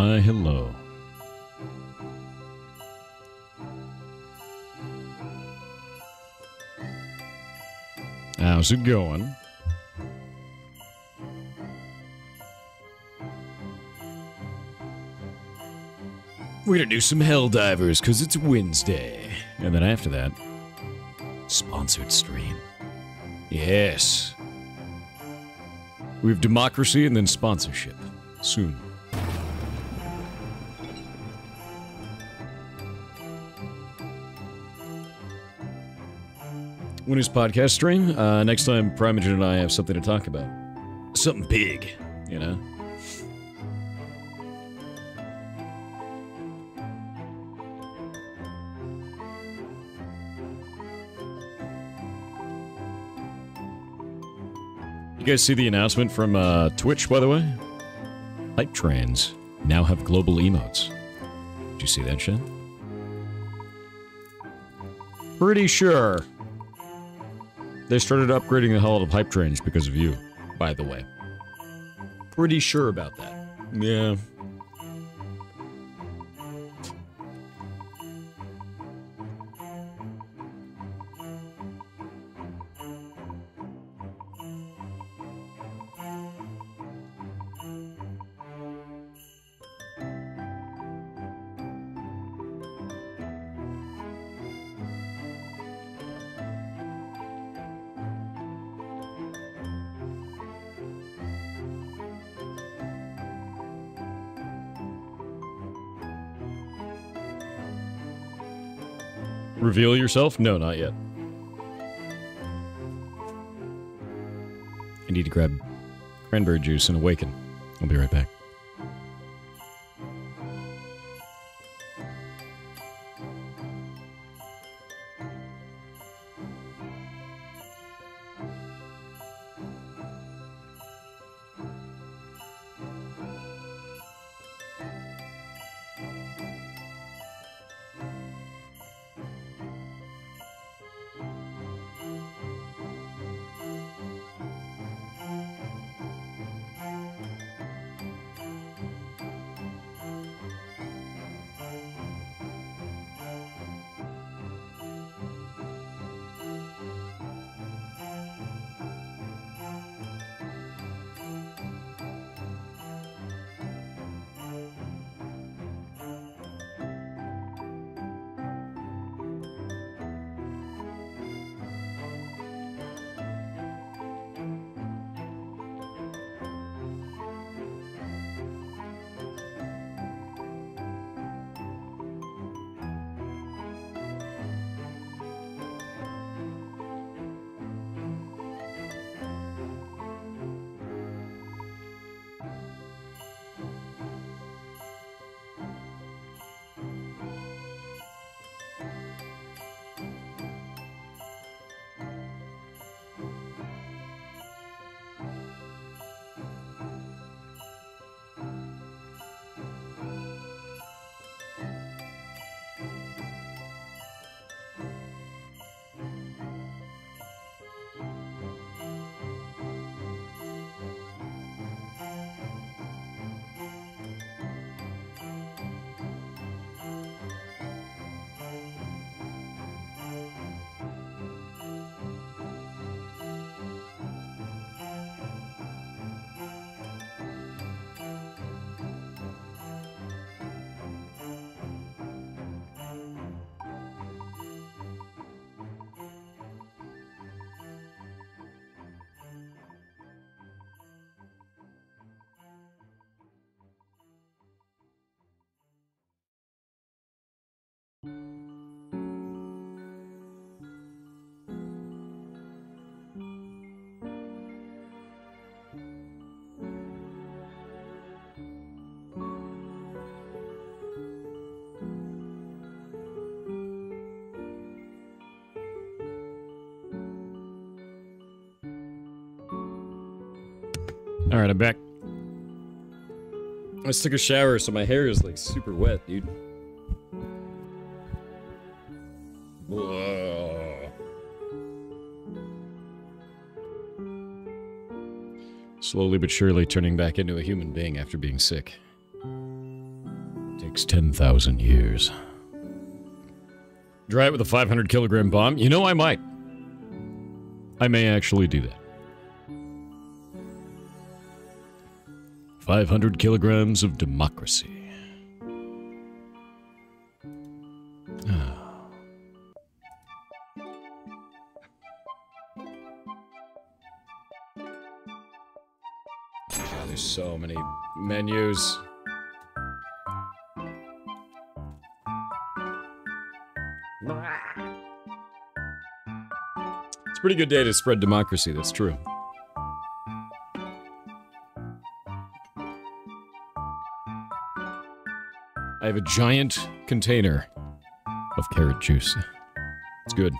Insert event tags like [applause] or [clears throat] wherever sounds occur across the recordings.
Why, hello. How's it going? We're gonna do some Helldivers because it's Wednesday. And then after that, sponsored stream. Yes. We have democracy and then sponsorship. Soon. Is podcast stream? Uh, next time Primeagen and I have something to talk about. Something big, you know? You guys see the announcement from uh, Twitch, by the way? Hype trains now have global emotes. Did you see that shit? Pretty sure. They started upgrading the hell out of hype trains because of you, by the way. Pretty sure about that. Yeah. Yourself? No, not yet. I need to grab cranberry juice and awaken. I'll be right back. All right, I'm back. I just took a shower, so my hair is like super wet, dude. Slowly but surely turning back into a human being after being sick. Takes 10,000 years. Dry it with a 500 kilogram bomb? You know, I might. I may actually do that. 500 kilograms of democracy. Menus. It's a pretty good day to spread democracy, that's true. I have a giant container of carrot juice. It's good.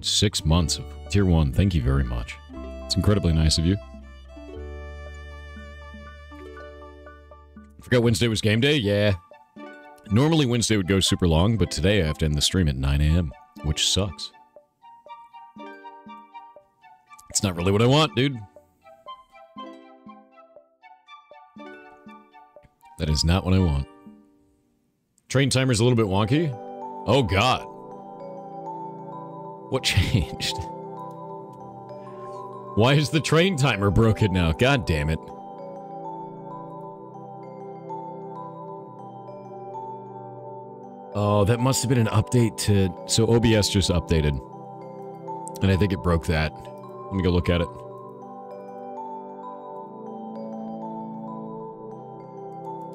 Dude, six months of tier one. Thank you very much. It's incredibly nice of you. Forgot Wednesday was game day? Yeah. Normally Wednesday would go super long, but today I have to end the stream at 9 a.m., which sucks. It's not really what I want, dude. That is not what I want. Train timer's a little bit wonky. Oh god. What changed? Why is the train timer broken now? God damn it. Oh, that must have been an update to... So OBS just updated. And I think it broke that. Let me go look at it.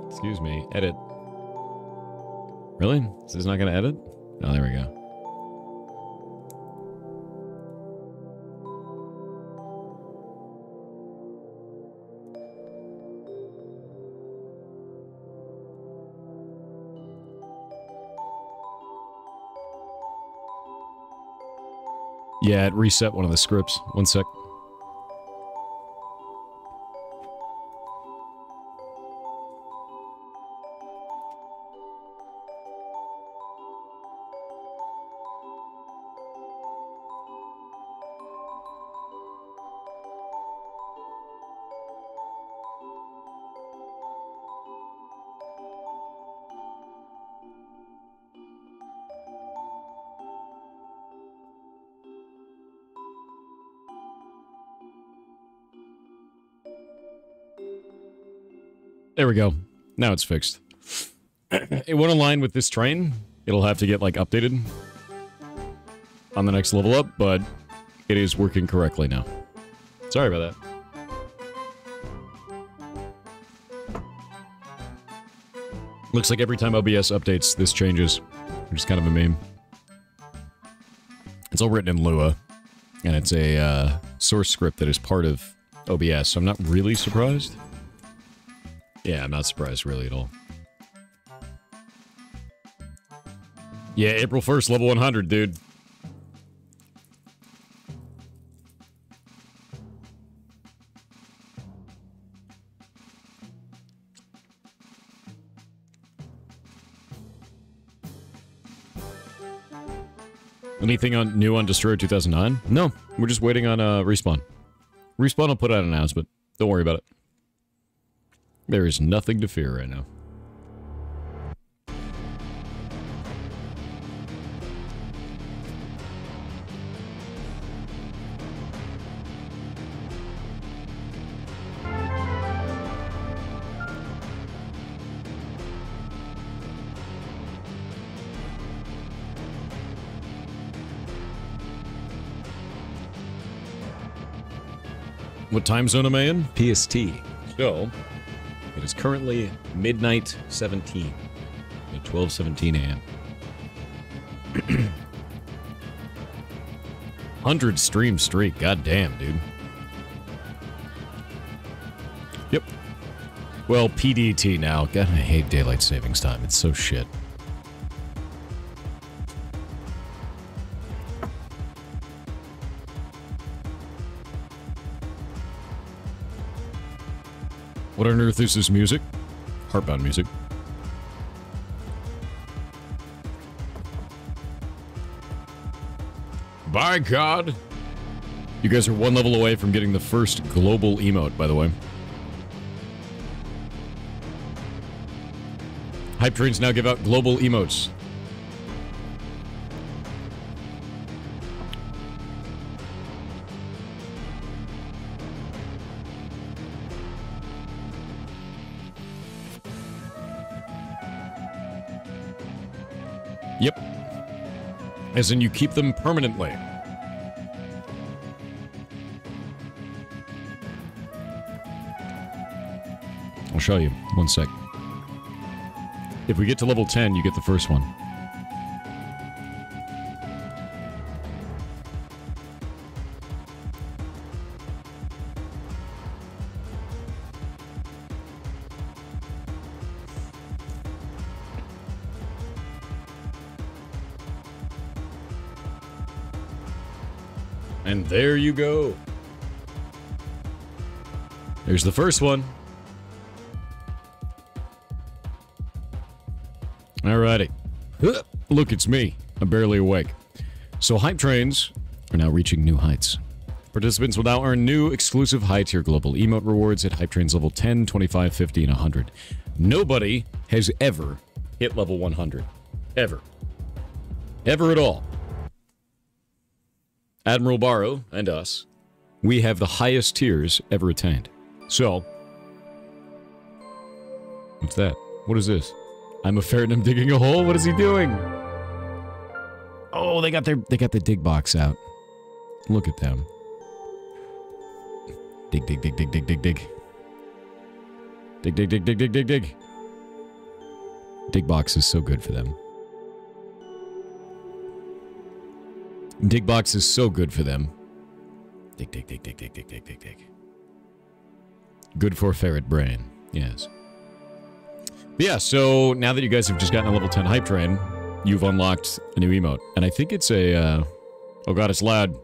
Excuse me. Edit. Really? Is this not going to edit? Oh, there we go. Yeah, reset one of the scripts. One sec. There we go. Now it's fixed. it won't align with this train. It'll have to get, like, updated on the next level up, but it is working correctly now. Sorry about that. Looks like every time OBS updates, this changes. Which is kind of a meme. It's all written in Lua, and it's a uh, source script that is part of OBS, so I'm not really surprised. Yeah, I'm not surprised really at all. Yeah, April 1st, level 100, dude. Anything on new on Destroyer 2009? No, we're just waiting on uh, Respawn. Respawn will put out an announcement. Don't worry about it. There is nothing to fear right now. What time zone am I in? PST. So, it is currently midnight 17 at 12:17 a.m. 100 stream streak. God damn, dude. Yep. Well, PDT now. God, I hate daylight savings time. It's so shit. What on earth is this music? Heartbound music. By God! You guys are one level away from getting the first global emote, by the way. Hype trains now give out global emotes. As in, you keep them permanently. I'll show you. One sec. If we get to level 10, you get the first one. There's the first one. Alrighty. Look, it's me. I'm barely awake. So hype trains are now reaching new heights. Participants will now earn new exclusive high tier global emote rewards at hype trains level 10, 25, 50, and 100. Nobody has ever hit level 100. Ever. Ever at all. Admiral Bahroo and us, we have the highest tiers ever attained. So, what's that? What is this? I'm a ferret and I'm digging a hole. What is he doing? Oh, they got their they got the dig box out. Look at them. Dig, dig, dig, dig, dig, dig, dig. Dig, dig, dig, dig, dig, dig, dig. Dig box is so good for them. Dig box is so good for them. Dig, dig, dig, dig, dig, dig, dig, dig, dig. Good for ferret brain. Yes. But yeah, so now that you guys have just gotten a level 10 hype train, you've unlocked a new emote. And I think it's a, uh... Oh god, it's loud.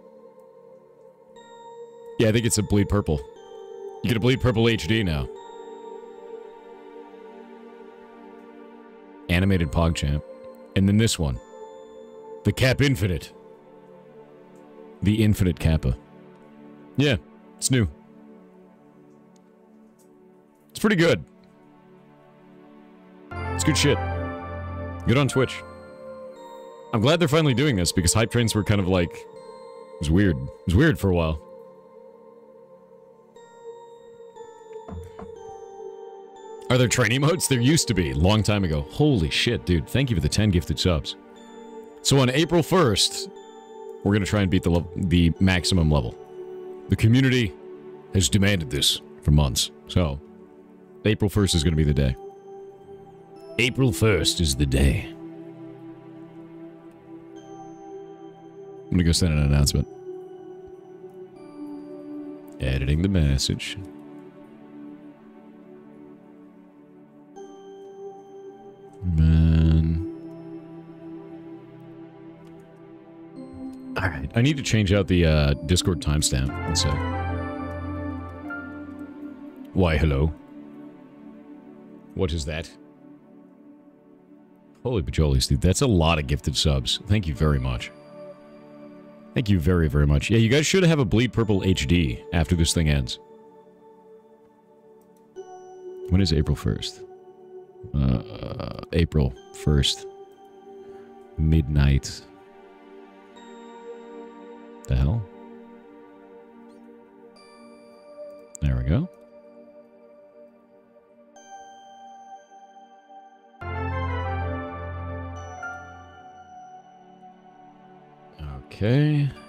Yeah, I think it's a bleed purple. You get a bleed purple HD now. Animated PogChamp. And then this one. The Cap Infinite. The Infinite Kappa. Yeah, it's new. It's pretty good. It's good shit. Good on Twitch. I'm glad they're finally doing this because hype trains were kind of like... It was weird. It was weird for a while. Are there training modes? There used to be, long time ago. Holy shit, dude. Thank you for the 10 gifted subs. So on April 1st, we're going to try and beat the, the maximum level. The community has demanded this for months. So, April 1st is going to be the day. April 1st is the day. I'm going to go send an announcement. Editing the message. Man. Alright, I need to change out the uh, Discord timestamp. Let's say. Why, hello. What is that? Holy bajolis, dude. That's a lot of gifted subs. Thank you very much. Thank you very, very much. Yeah, you guys should have a Bleed Purple HD after this thing ends. When is April 1st? Uh, April 1st. Midnight. The hell? There we go. Okay.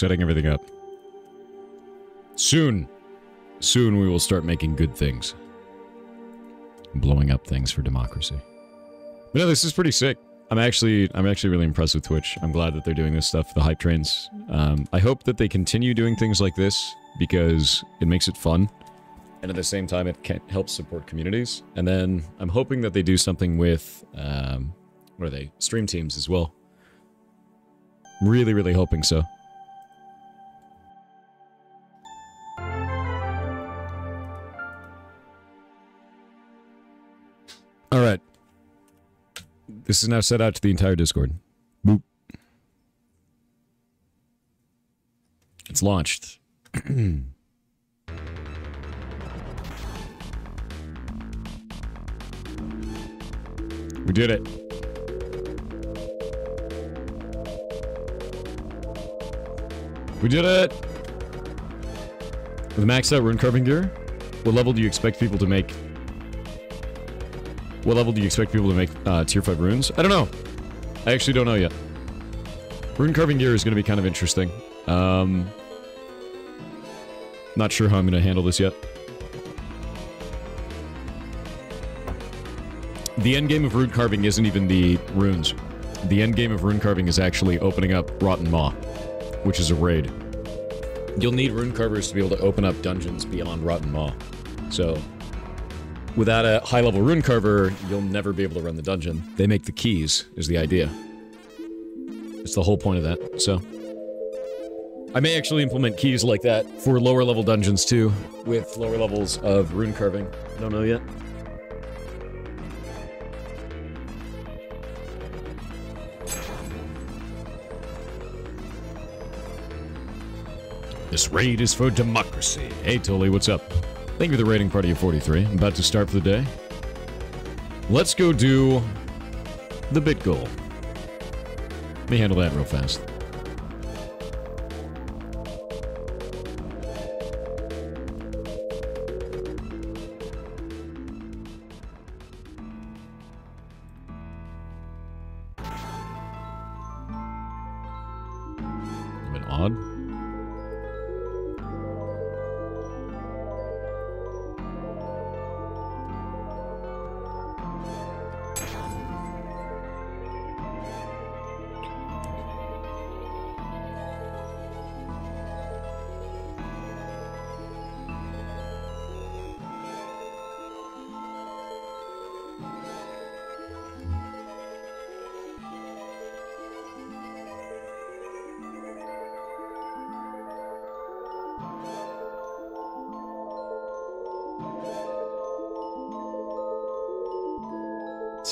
Setting everything up. Soon, soon we will start making good things. Blowing up things for democracy. But no, this is pretty sick. I'm actually, I'm actually really impressed with Twitch. I'm glad that they're doing this stuff, the hype trains. Um, I hope that they continue doing things like this because it makes it fun. And at the same time, it can help support communities. And then I'm hoping that they do something with, um, what are they? Stream teams as well. Really, really hoping so. This is now set out to the entire Discord. Boop. It's launched. [clears throat] we did it. We did it! With maxed out rune carving gear, what level do you expect people to make? What level do you expect people to make uh, tier 5 runes? I don't know. I actually don't know yet. Rune carving gear is going to be kind of interesting. Um, not sure how I'm going to handle this yet. The end game of rune carving isn't even the runes. The end game of rune carving is actually opening up Rotten Maw which is a raid. You'll need rune carvers to be able to open up dungeons beyond Rotten Maw. So, without a high-level rune carver, you'll never be able to run the dungeon. They make the keys, is the idea. It's the whole point of that, so... I may actually implement keys like that for lower-level dungeons, too, with lower levels of rune carving. I don't know yet. This raid is for democracy. Hey, Tolly, what's up? Thank you for the raiding party of 43. I'm about to start for the day. Let's go do the bit goal. Let me handle that real fast. Odd.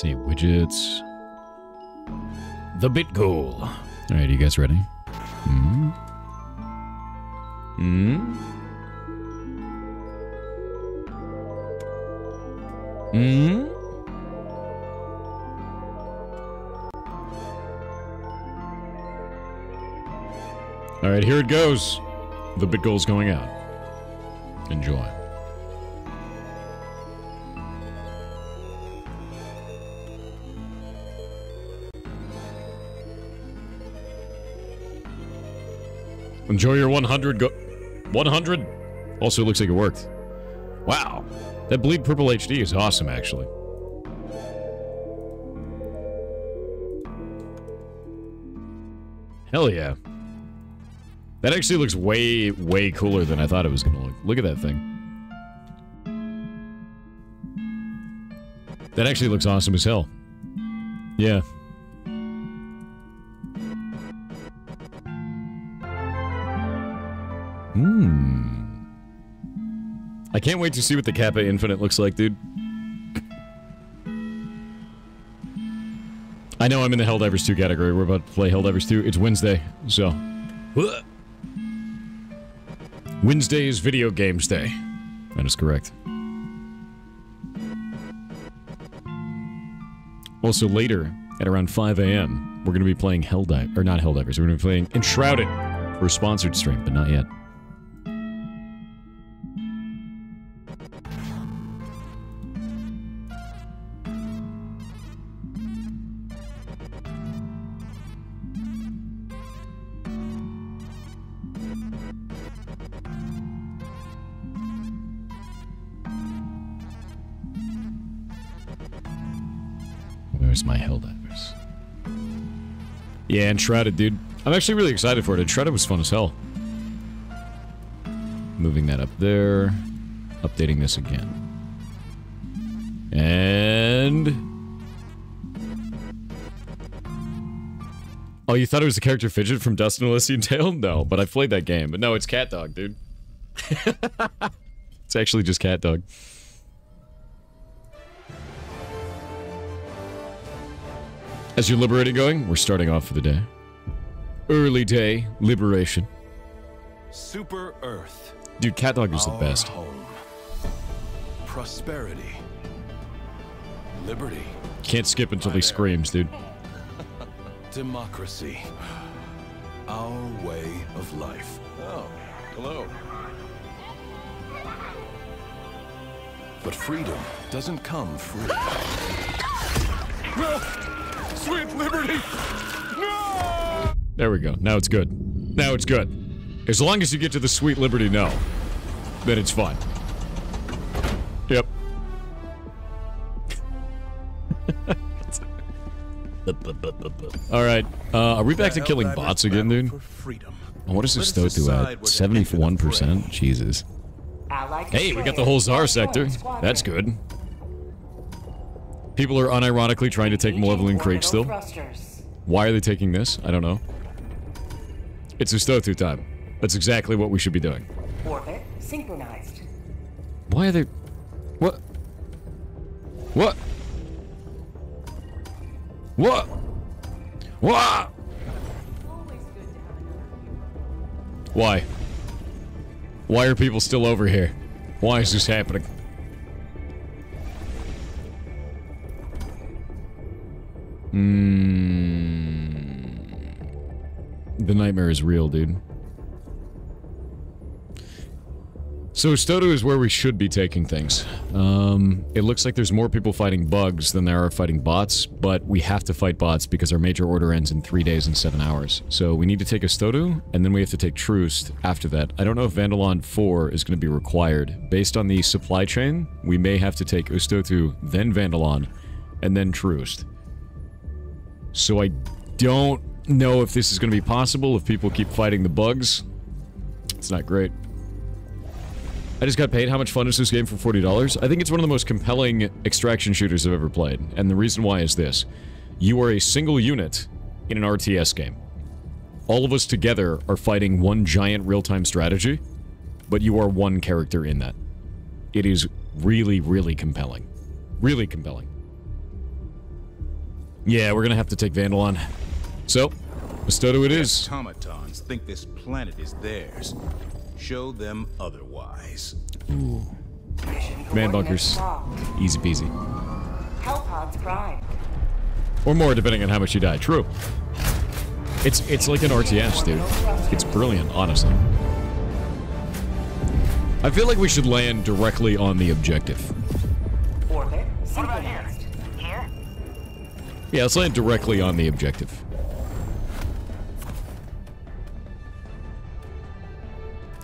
Let's see, widgets. The bit goal. All right, you guys ready? Hmm. Hmm. Hmm. All right, here it goes. The bit goal's going out. Enjoy. Enjoy your 100 go... 100? Also, looks like it worked. Wow. That Bleed Purple HD is awesome, actually. Hell yeah. That actually looks way, way cooler than I thought it was gonna look. Look at that thing. That actually looks awesome as hell. Yeah. I can't wait to see what the Kappa Infinite looks like, dude. I know I'm in the Helldivers 2 category. We're about to play Helldivers 2. It's Wednesday, so... Wednesday is Video Games Day. That is correct. Also, later, at around 5 a.m., we're going to be playing Helldive... Or not Helldivers, we're going to be playing Enshrouded for a sponsored stream, but not yet. Yeah, Enshrouded, dude. I'm actually really excited for it. Enshrouded was fun as hell. Moving that up there. Updating this again. And... Oh, you thought it was the character Fidget from Dust: An Elysian Tail? No, but I played that game. But no, it's Cat Dog, dude. [laughs] it's actually just Cat Dog. As you're liberating going, we're starting off for the day. Early day, liberation. Super Earth. Dude, Cat Dog is the best. Home. Prosperity. Liberty. Can't skip until he screams, dude. [laughs] Democracy. Our way of life. Oh, hello. But freedom doesn't come free. [laughs] No! Sweet liberty! No! There we go. Now it's good. Now it's good. As long as you get to the sweet liberty no, then it's fine. Yep. [laughs] All right. Uh, are we back to killing bots again, dude? For freedom. What does this Let though us do at to enter 71%? Jesus. Allied Hey, we got the whole Czar sector. That's good. People are unironically trying to take Malevelon Creek still. Why are they taking this? I don't know. It's Ustotu time. That's exactly what we should be doing. Orbit synchronized. Why are they... What? What? What? What? Why? Why are people still over here? Why is this happening? Hmm. The nightmare is real, dude. So Stoto is where we should be taking things. Um, it looks like there's more people fighting bugs than there are fighting bots, but we have to fight bots because our major order ends in three days and seven hours. So we need to take Ustotu, and then we have to take Troost after that. I don't know if Vandalon 4 is going to be required. Based on the supply chain, we may have to take Ustotu, then Vandalon, and then Troost. So I don't know if this is going to be possible if people keep fighting the bugs. It's not great. I just got paid. How much fun is this game for $40? I think it's one of the most compelling extraction shooters I've ever played. And the reason why is this. You are a single unit in an RTS game. All of us together are fighting one giant real-time strategy, but you are one character in that. It is really, really compelling. Really compelling. Yeah, we're gonna have to take Vandalon. So, Mastodo it is. automatons think this planet is theirs. Show them otherwise. Mission Man bunkers. Easy peasy. Hellpods prime. Or more, depending on how much you die. True. It's it's like an RTS, dude. It's brilliant, honestly. I feel like we should land directly on the objective. Orbit synchronized. Here? Yeah, let's land directly on the objective.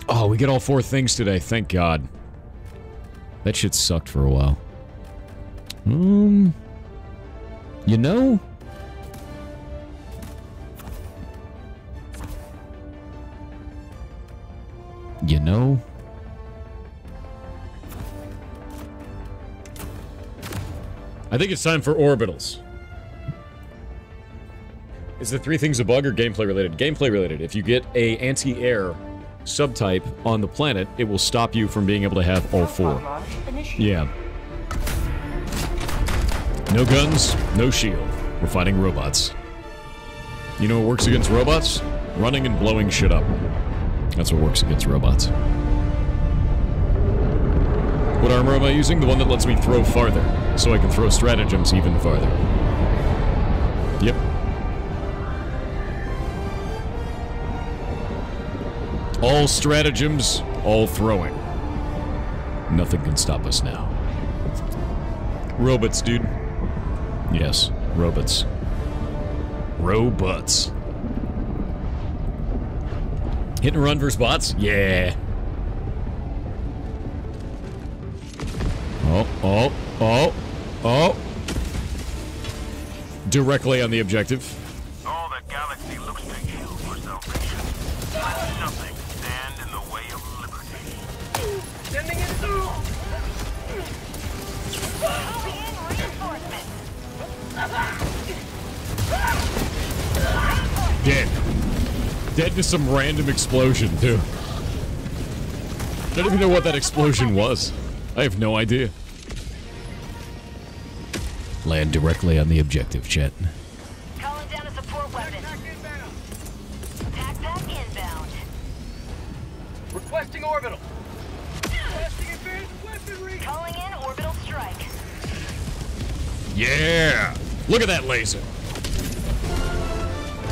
Oh, we get all four things today, thank God. That shit sucked for a while. Um... You know? You know? I think it's time for orbitals. Is the three things a bug or gameplay related? Gameplay related. If you get a anti-air subtype on the planet, it will stop you from being able to have all four. Yeah. No guns, no shield. We're fighting robots. You know what works against robots? Running and blowing shit up. That's what works against robots. What armor am I using? The one that lets me throw farther, so I can throw stratagems even farther. Yep. All stratagems, all throwing. Nothing can stop us now. Robots, dude. Yes, robots. Robots. Hit and run versus bots? Yeah. Oh, oh, oh, oh. directly on the objective. All the galaxy looks to you for salvation. Dead. Dead to some random explosion, too. I don't even know what that explosion was. I have no idea. Land directly on the objective, Chet. Calling down a support weapon. Pack pack inbound. Requesting orbital. Yeah! Look at that laser.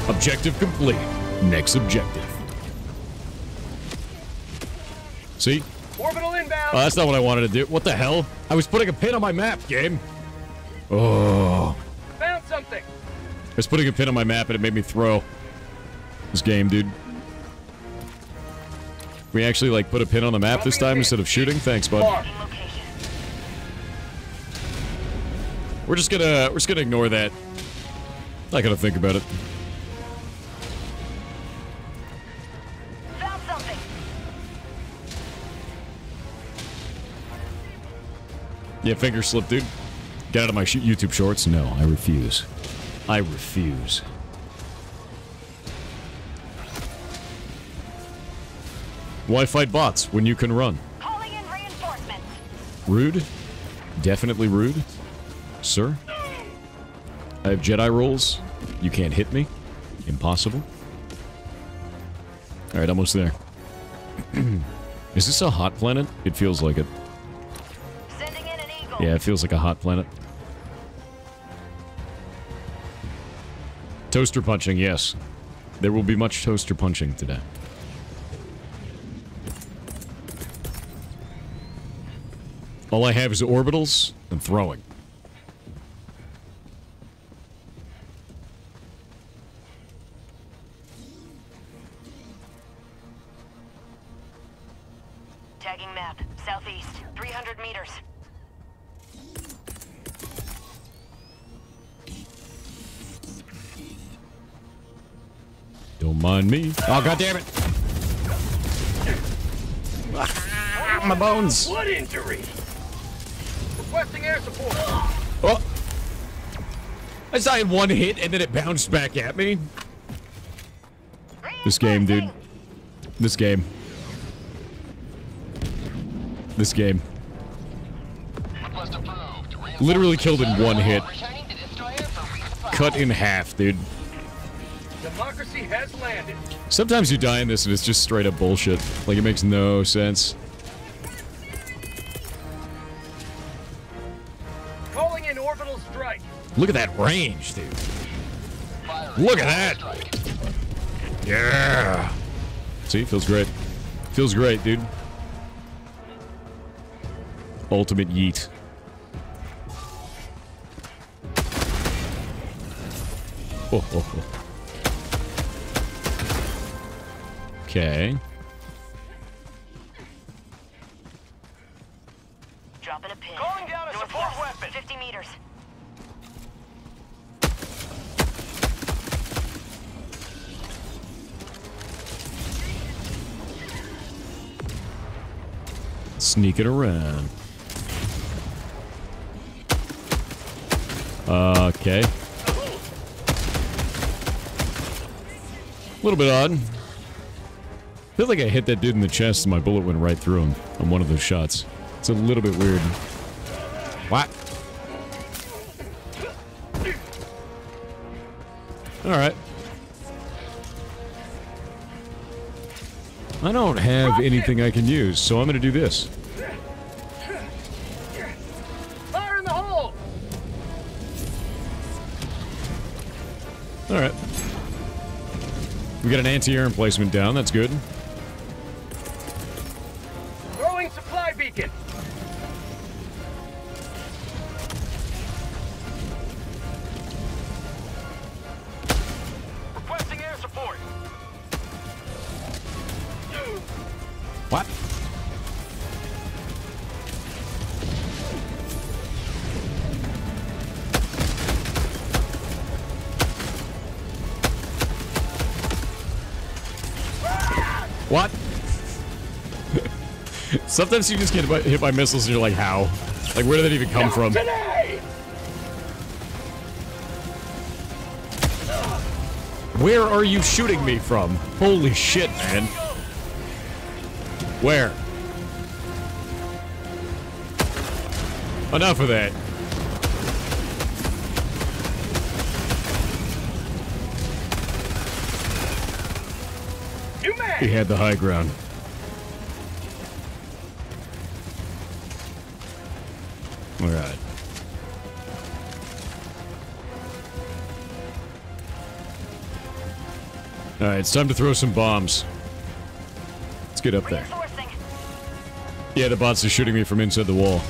Objective complete. Next objective. See? Orbital inbound. Oh, that's not what I wanted to do. What the hell? I was putting a pin on my map, game. Oh. Found something. I was putting a pin on my map and it made me throw. This game, dude. We actually, like, put a pin on the map this time instead of shooting? Thanks, bud. We're just gonna, we're just gonna ignore that. Not gonna think about it. Yeah, finger slip, dude. Get out of my sh YouTube shorts. No, I refuse. I refuse. Why fight bots when you can run? Calling in reinforcements. Rude? Definitely rude? Sir? I have Jedi rules. You can't hit me. Impossible. Alright, almost there. [clears throat] Is this a hot planet? It feels like it. Sending in an eagle. Yeah, it feels like a hot planet. Toaster punching, yes. There will be much toaster punching today. All I have is orbitals and throwing. Oh, god damn it! Ah, my bones! What injury. Requesting air support. Oh! I saw in one hit and then it bounced back at me. This game, dude. This game. This game. Literally killed in one hit. Cut in half, dude. Democracy has landed. Sometimes you die in this and it's just straight up bullshit. Like, it makes no sense. Calling in orbital strike. Look at that range, dude. Look at that. Yeah. See, feels great. Feels great, dude. Ultimate yeet. Oh, oh, oh. Okay. Dropping a pin. Calling down a support Northwest, weapon. 50 meters. Sneaking around. Okay. A little bit odd. Feel like I hit that dude in the chest and my bullet went right through him on one of those shots. It's a little bit weird. What? Alright. I don't have anything I can use, so I'm gonna do this. Fire in the hole. Alright. We got an anti-air emplacement down, that's good. Sometimes you just get hit by missiles and you're like, how? Like, where did that even come from? Today! Where are you shooting me from? Holy shit, man. Where? Enough of that. You He had the high ground. Alright, it's time to throw some bombs. Let's get up there. Yeah, the bots are shooting me from inside the wall.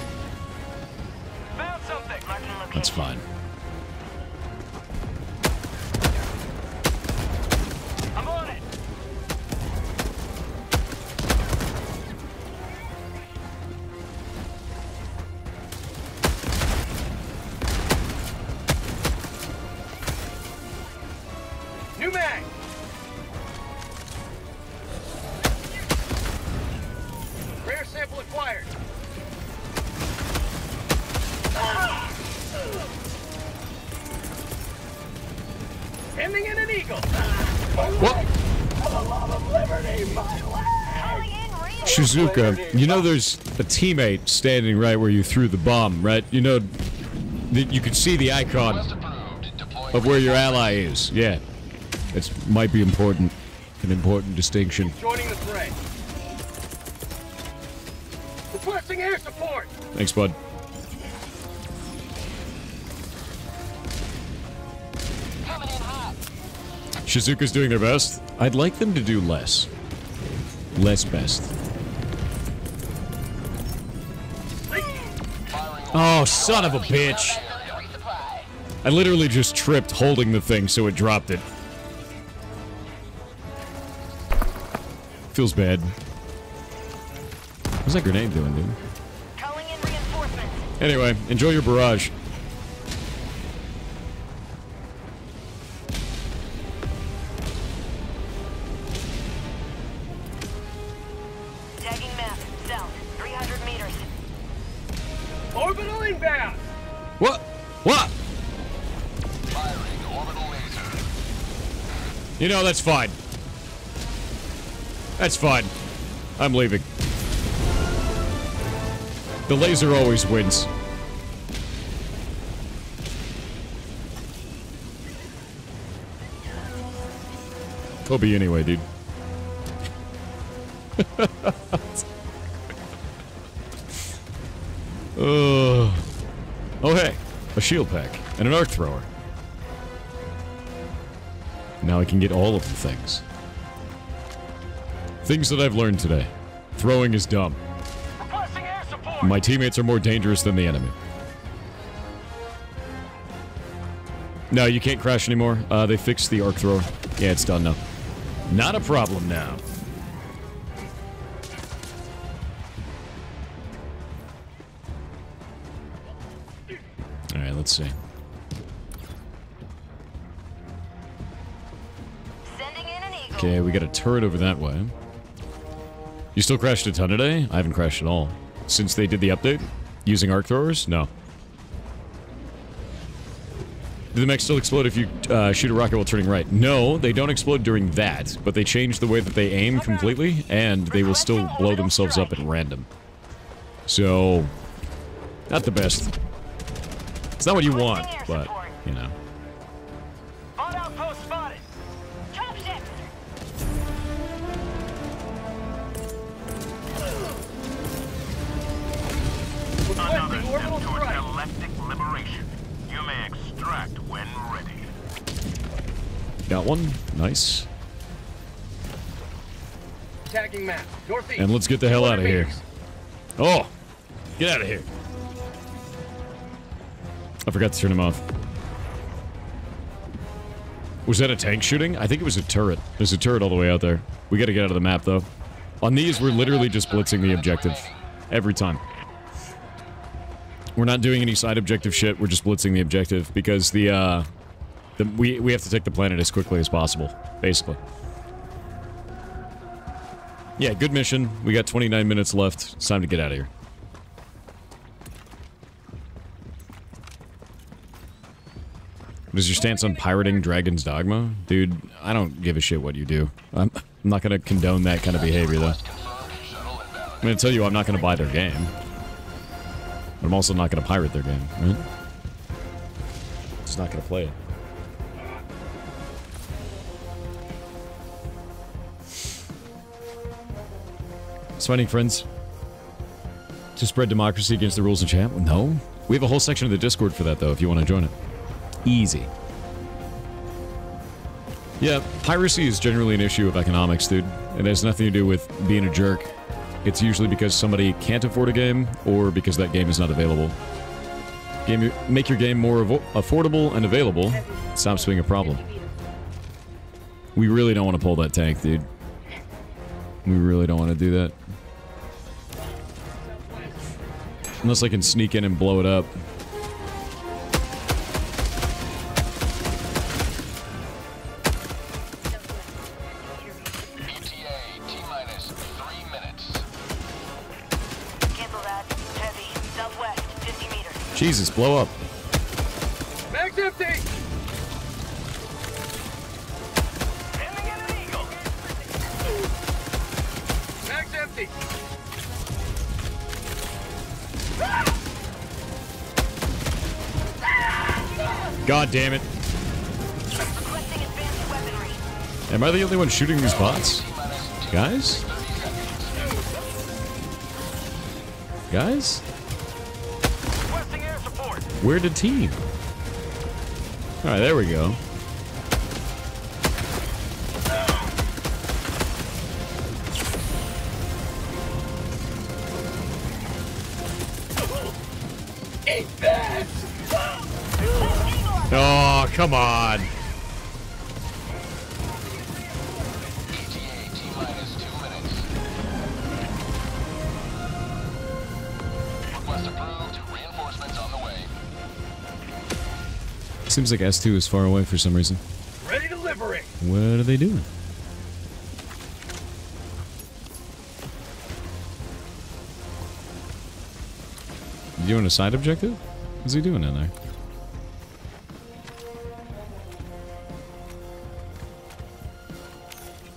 Shizuka, you know there's a teammate standing right where you threw the bomb, right? You know that you can see the icon of where your ally is. Yeah. It might be important. An important distinction. Joining the fray. Requesting air support. Thanks, bud. Shizuka's doing their best. I'd like them to do less. Less best. Oh, son of a bitch. I literally just tripped holding the thing, so it dropped it. Feels bad. What's that grenade doing, dude? Calling in reinforcements. Anyway, enjoy your barrage. Know, that's fine. That's fine. I'm leaving. The laser always wins. Will be anyway, dude. [laughs] uh, oh, hey. A shield pack and an arc thrower. Now I can get all of the things. Things that I've learned today. Throwing is dumb. My teammates are more dangerous than the enemy. No, you can't crash anymore. Uh, they fixed the arc thrower. Yeah, it's done now. Not a problem now. Alright, let's see. Okay, we got a turret over that way. You still crashed a ton today? I haven't crashed at all. Since they did the update? Using arc throwers? No. Do the mechs still explode if you uh, shoot a rocket while turning right? No, they don't explode during that, but they changed the way that they aim completely, and they will still blow themselves up at random. So, not the best. It's not what you want, but, you know. One. Nice. Tagging map. Northeast. And let's get the hell out of here. Oh! Get out of here. I forgot to turn him off. Was that a tank shooting? I think it was a turret. There's a turret all the way out there. We gotta get out of the map, though. On these, we're literally just blitzing the objective. Every time. We're not doing any side objective shit, we're just blitzing the objective, because the, uh... The, we, we have to take the planet as quickly as possible, basically. Yeah, good mission. We got 29 minutes left. It's time to get out of here. What is your stance on pirating Dragon's Dogma? Dude, I don't give a shit what you do. I'm, I'm not gonna condone that kind of behavior, though. I'm gonna tell you I'm not gonna buy their game. But I'm also not gonna pirate their game, right? Just not gonna play it. Finding friends to spread democracy against the rules of chat? No. We have a whole section of the Discord for that, though, if you want to join it. Easy. Yeah, piracy is generally an issue of economics, dude. It has nothing to do with being a jerk. It's usually because somebody can't afford a game, or because that game is not available. Game, make your game more affordable and available. Stops being a problem. We really don't want to pull that tank, dude. We really don't want to do that. Unless I can sneak in and blow it up. ETA, T-minus three minutes. Cancel that. Heavy. Southwest. 50 meters. Jesus, blow up. Damn it. Requesting advanced weaponry. Am I the only one shooting these bots? Guys? Guys? Requesting air. Where the team? Alright, there we go. Seems like S2 is far away for some reason. Ready to liberate! What are they doing? You doing a side objective? What's he doing in there?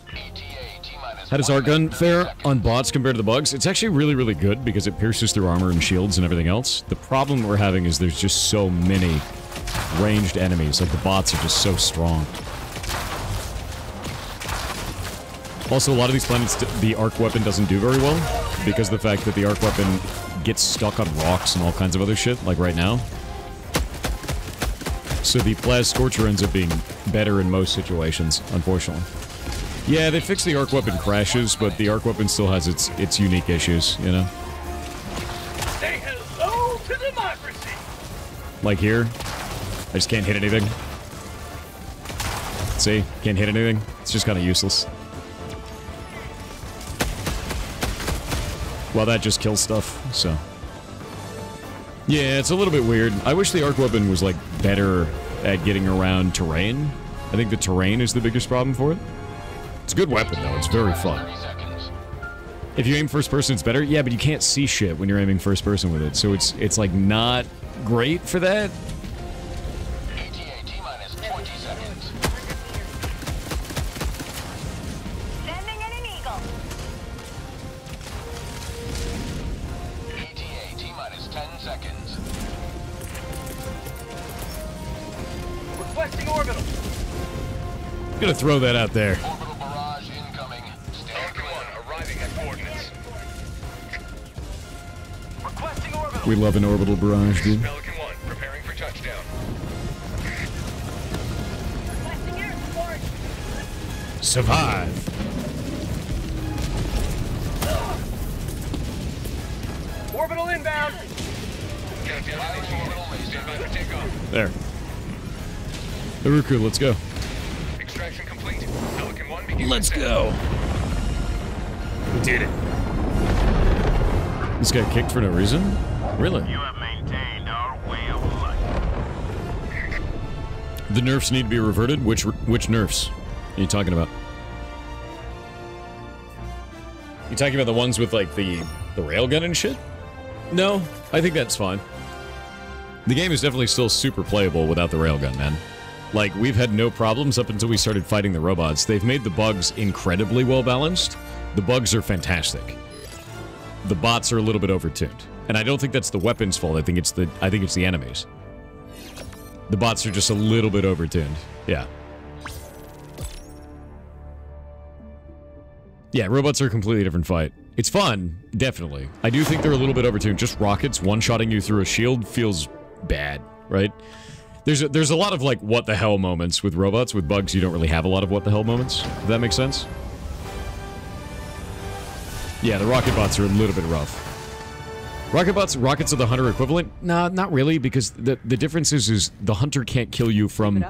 ETA, T-minus How does our gun fare on bots compared to the bugs? It's actually really, really good because it pierces through armor and shields and everything else. The problem we're having is there's just so many ranged enemies. Like, the bots are just so strong. Also, a lot of these planets, the arc weapon doesn't do very well because of the fact that the arc weapon gets stuck on rocks and all kinds of other shit, like right now. So the Plaz Scorcher ends up being better in most situations, unfortunately. Yeah, they fixed the arc weapon crashes, but the arc weapon still has its its unique issues, you know? Say hello to democracy! Like here, I just can't hit anything. See? Can't hit anything. It's just kind of useless. Well, that just kills stuff, so... Yeah, it's a little bit weird. I wish the arc weapon was, like, better at getting around terrain. I think the terrain is the biggest problem for it. It's a good weapon, though. It's very fun. If you aim first person, it's better. Yeah, but you can't see shit when you're aiming first person with it, so it's it's like not great for that. Throw that out there. Orbital barrage incoming. Stand clear. arriving at coordinates. Requesting orbital. We love an orbital barrage, dude. Pelican 1, preparing for touchdown. Requesting air support. Survive. Orbital inbound! There. Haruku, let's go. Let's go. We Did it. This guy kicked for no reason? Really? You have maintained our way of life. The nerfs need to be reverted? Which which nerfs are you talking about? You talking about the ones with like the the railgun and shit? No, I think that's fine. The game is definitely still super playable without the railgun, man. Like we've had no problems up until we started fighting the robots. They've made the bugs incredibly well balanced. The bugs are fantastic. The bots are a little bit overtuned. And I don't think that's the weapon's fault. I think it's the I think it's the enemies. The bots are just a little bit overtuned. Yeah. Yeah, robots are a completely different fight. It's fun, definitely. I do think they're a little bit overtuned. Just rockets one-shotting you through a shield feels bad, right? There's a, there's a lot of like what the hell moments with robots. With bugs, you don't really have a lot of what the hell moments. If that makes sense. Yeah, the rocket bots are a little bit rough. Rocket bots, rockets are the hunter equivalent? Nah, not really, because the the difference is is the hunter can't kill you from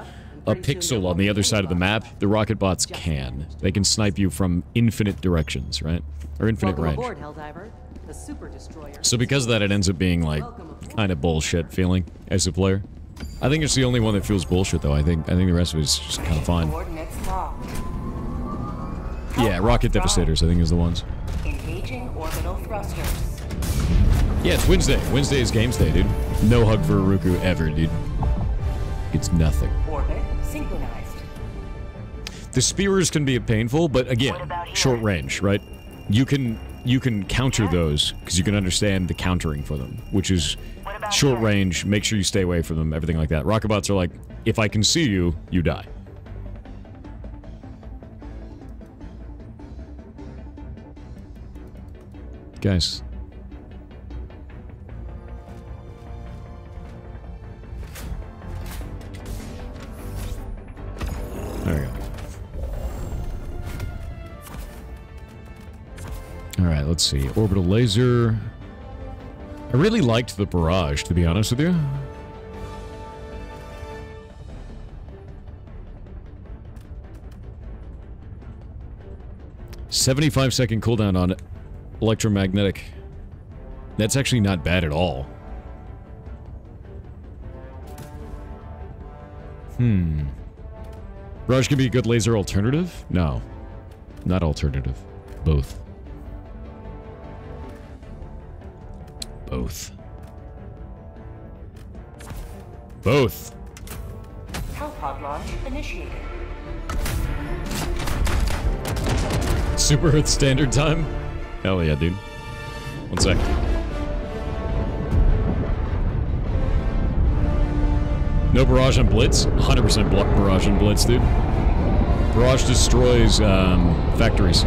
a pixel on the other side of the map. The rocket bots can. They can snipe you from infinite directions, right? Or infinite Welcome range. aboard, Helldiver. The super destroyer. So because of that, it ends up being like kind of bullshit feeling as a player. I think it's the only one that feels bullshit though. I think I think the rest of it's just kind of fine. Yeah, rocket devastators I think is the ones. Engaging orbital thrusters. Yeah, it's Wednesday. Wednesday is games day, dude. No hug for Uruku ever, dude. It's nothing. Orbit synchronized. The spears can be painful, but again, short range, right? You can you can counter those because you can understand the countering for them, which is short range. Make sure you stay away from them, everything like that. Rocket bots are like, if I can see you, you die. Guys. There we go. Alright, let's see. Orbital laser. I really liked the barrage, to be honest with you. Seventy-five second cooldown on electromagnetic. That's actually not bad at all. Hmm. Barrage can be a good laser alternative? No. Not alternative. Both. Both. Both. Hellpod launch initiated. Super Earth Standard Time? Hell yeah, dude. One sec. No barrage on Blitz? 100% blo- barrage on Blitz, dude. Barrage destroys um, factories.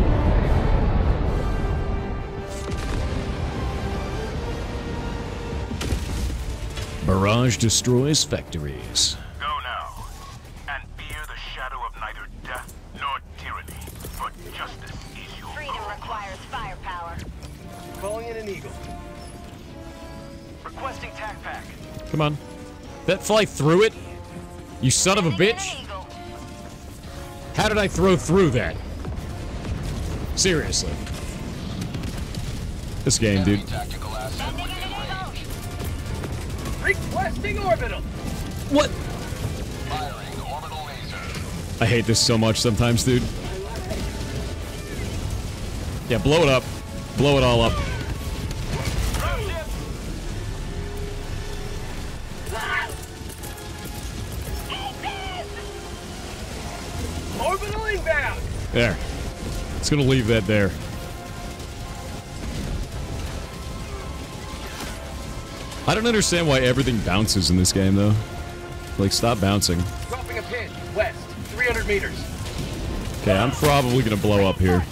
Barrage destroys factories. Go now, and fear the shadow of neither death nor tyranny, for justice is your Freedom requires firepower. Calling in an eagle. Requesting tac pack. Come on. That fly through it? You son of a bitch? How did I throw through that? Seriously. This game, dude. Requesting orbital. What? Orbital I hate this so much sometimes, dude. Yeah, blow it up. Blow it all up. Orbital inbound. There. It's gonna leave that there. I don't understand why everything bounces in this game, though. Like, stop bouncing. Dropping a pin. West. 300 meters. Okay, I'm probably gonna blow up here.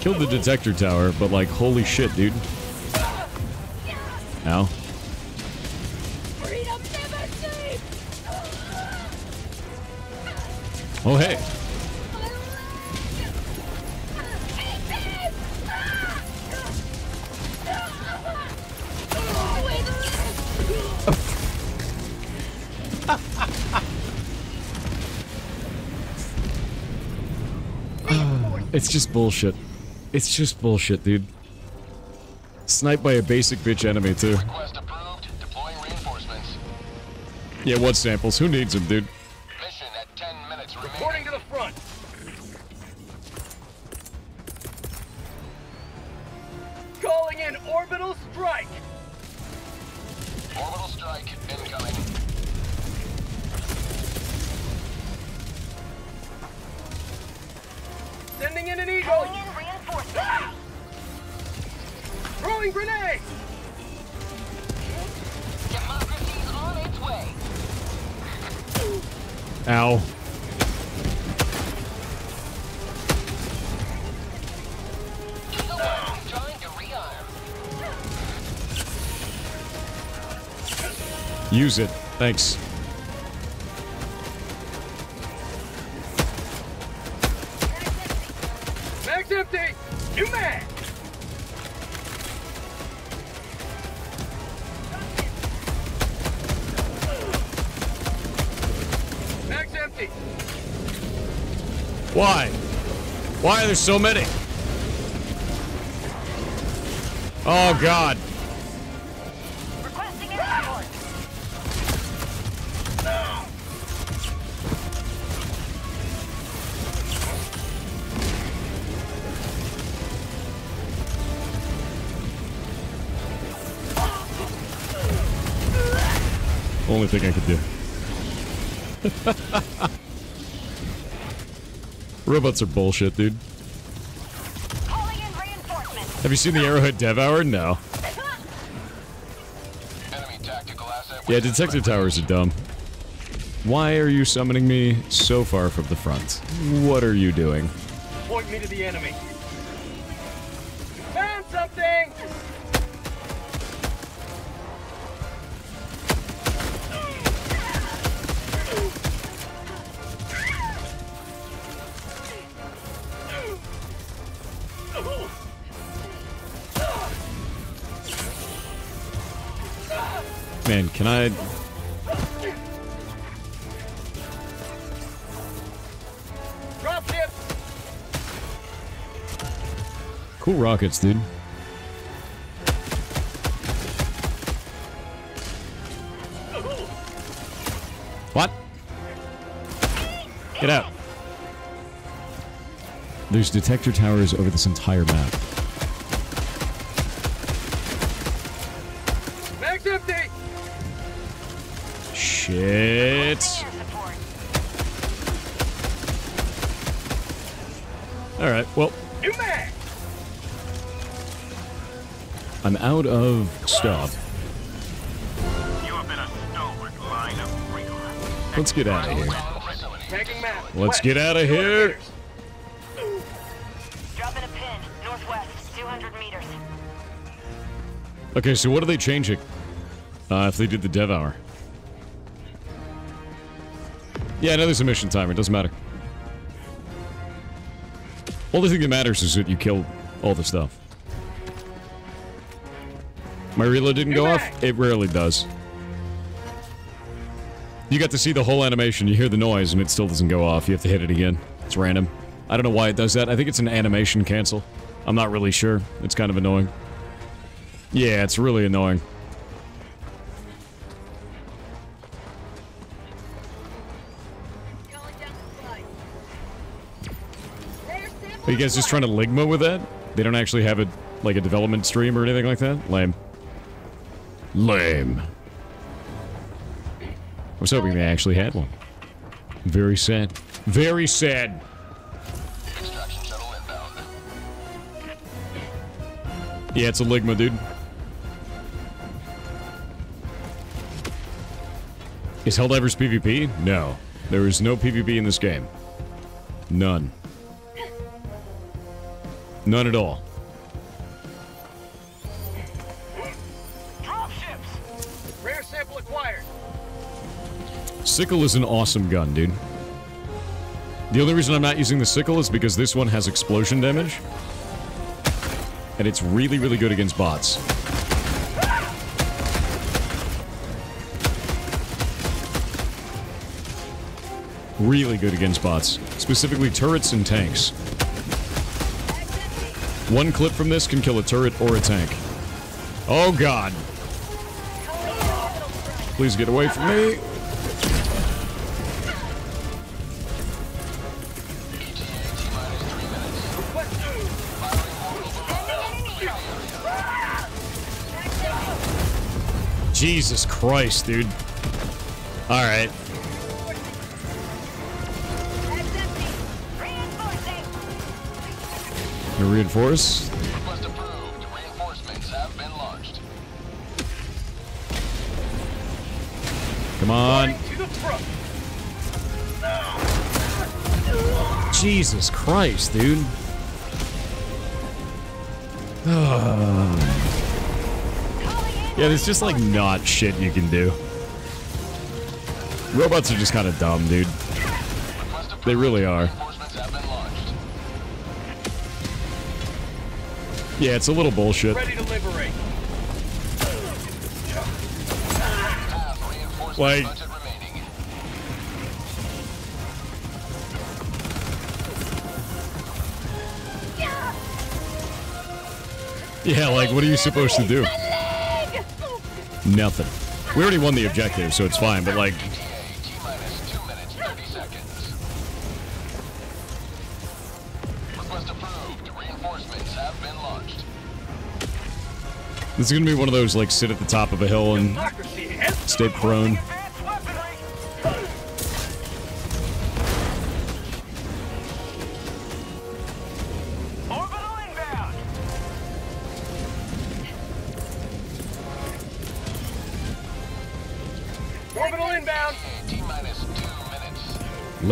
Killed the detector tower, but like, holy shit, dude. Ow. Freedom never sleeps. Oh, hey. It's just bullshit. It's just bullshit, dude. Sniped by a basic bitch enemy, too. Yeah, what samples? Who needs them, dude? Mission at 10 minutes remaining. Reporting to the front. Calling in orbital strike. Sending in an eagle! Calling in reinforcements. Ah! Throwing grenade! Democracy's on its way. Ow. Eagle One trying to rearm. Use it. Thanks. Why are there so many? Oh god. Requesting air support. Only thing I could do. [laughs] Robots are bullshit, dude. Calling in reinforcements. Have you seen the Arrowhead Devour? No. Enemy tactical asset. Yeah, detector towers are dumb. Why are you summoning me so far from the front? What are you doing? Point me to the enemy. Can I... Cool rockets, dude. What? Get out. There's detector towers over this entire map. Out of stuff. You have been a stalwart line of rigor. Let's get out of here. Let's get out of here. Kilometers. Dropping a pin. Northwest. 200 meters. Okay, so what are they changing? Uh, if they did the Devour. Yeah, I know there's a mission timer. It doesn't matter. Only thing that matters is that you kill all the stuff. My reload didn't go off? It rarely does. You got to see the whole animation. You hear the noise and it still doesn't go off. You have to hit it again. It's random. I don't know why it does that. I think it's an animation cancel. I'm not really sure. It's kind of annoying. Yeah, it's really annoying. Are you guys just trying to Ligma with that? They don't actually have a like a development stream or anything like that? Lame. Lame. I was hoping they actually had one. Very sad. Very sad. Yeah, it's a Ligma, dude. Is Helldivers PvP? No. There is no PvP in this game. None. None at all. Sickle is an awesome gun, dude. The only reason I'm not using the sickle is because this one has explosion damage. And it's really, really good against bots. Really good against bots. Specifically turrets and tanks. One clip from this can kill a turret or a tank. Oh god. Please get away from me. Jesus Christ, dude. All right. Reinforce? Request approved. Reinforcements have been launched. Come on. To the front. Jesus Christ, dude. [sighs] [sighs] yeah, there's just like not shit you can do. Robots are just kind of dumb, dude. They really are. Reinforcements have been launched. Yeah, it's a little bullshit. Ready to liberate. Half reinforcement Like- Yeah, like, what are you supposed to do? Nothing. We already won the objective, so it's fine, but like, ETA T minus 2 minutes 30 seconds. Request approved. Reinforcements have been launched. this is gonna be one of those, like, sit at the top of a hill and stay prone.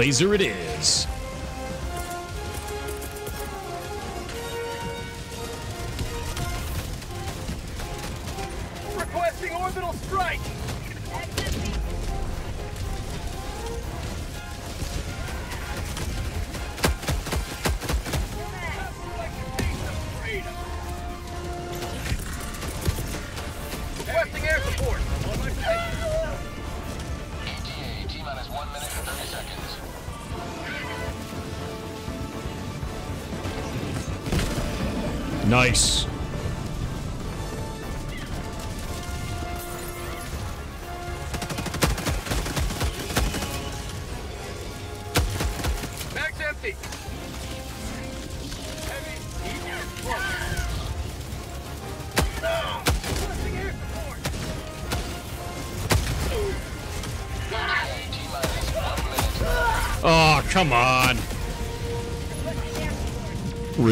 Laser it is.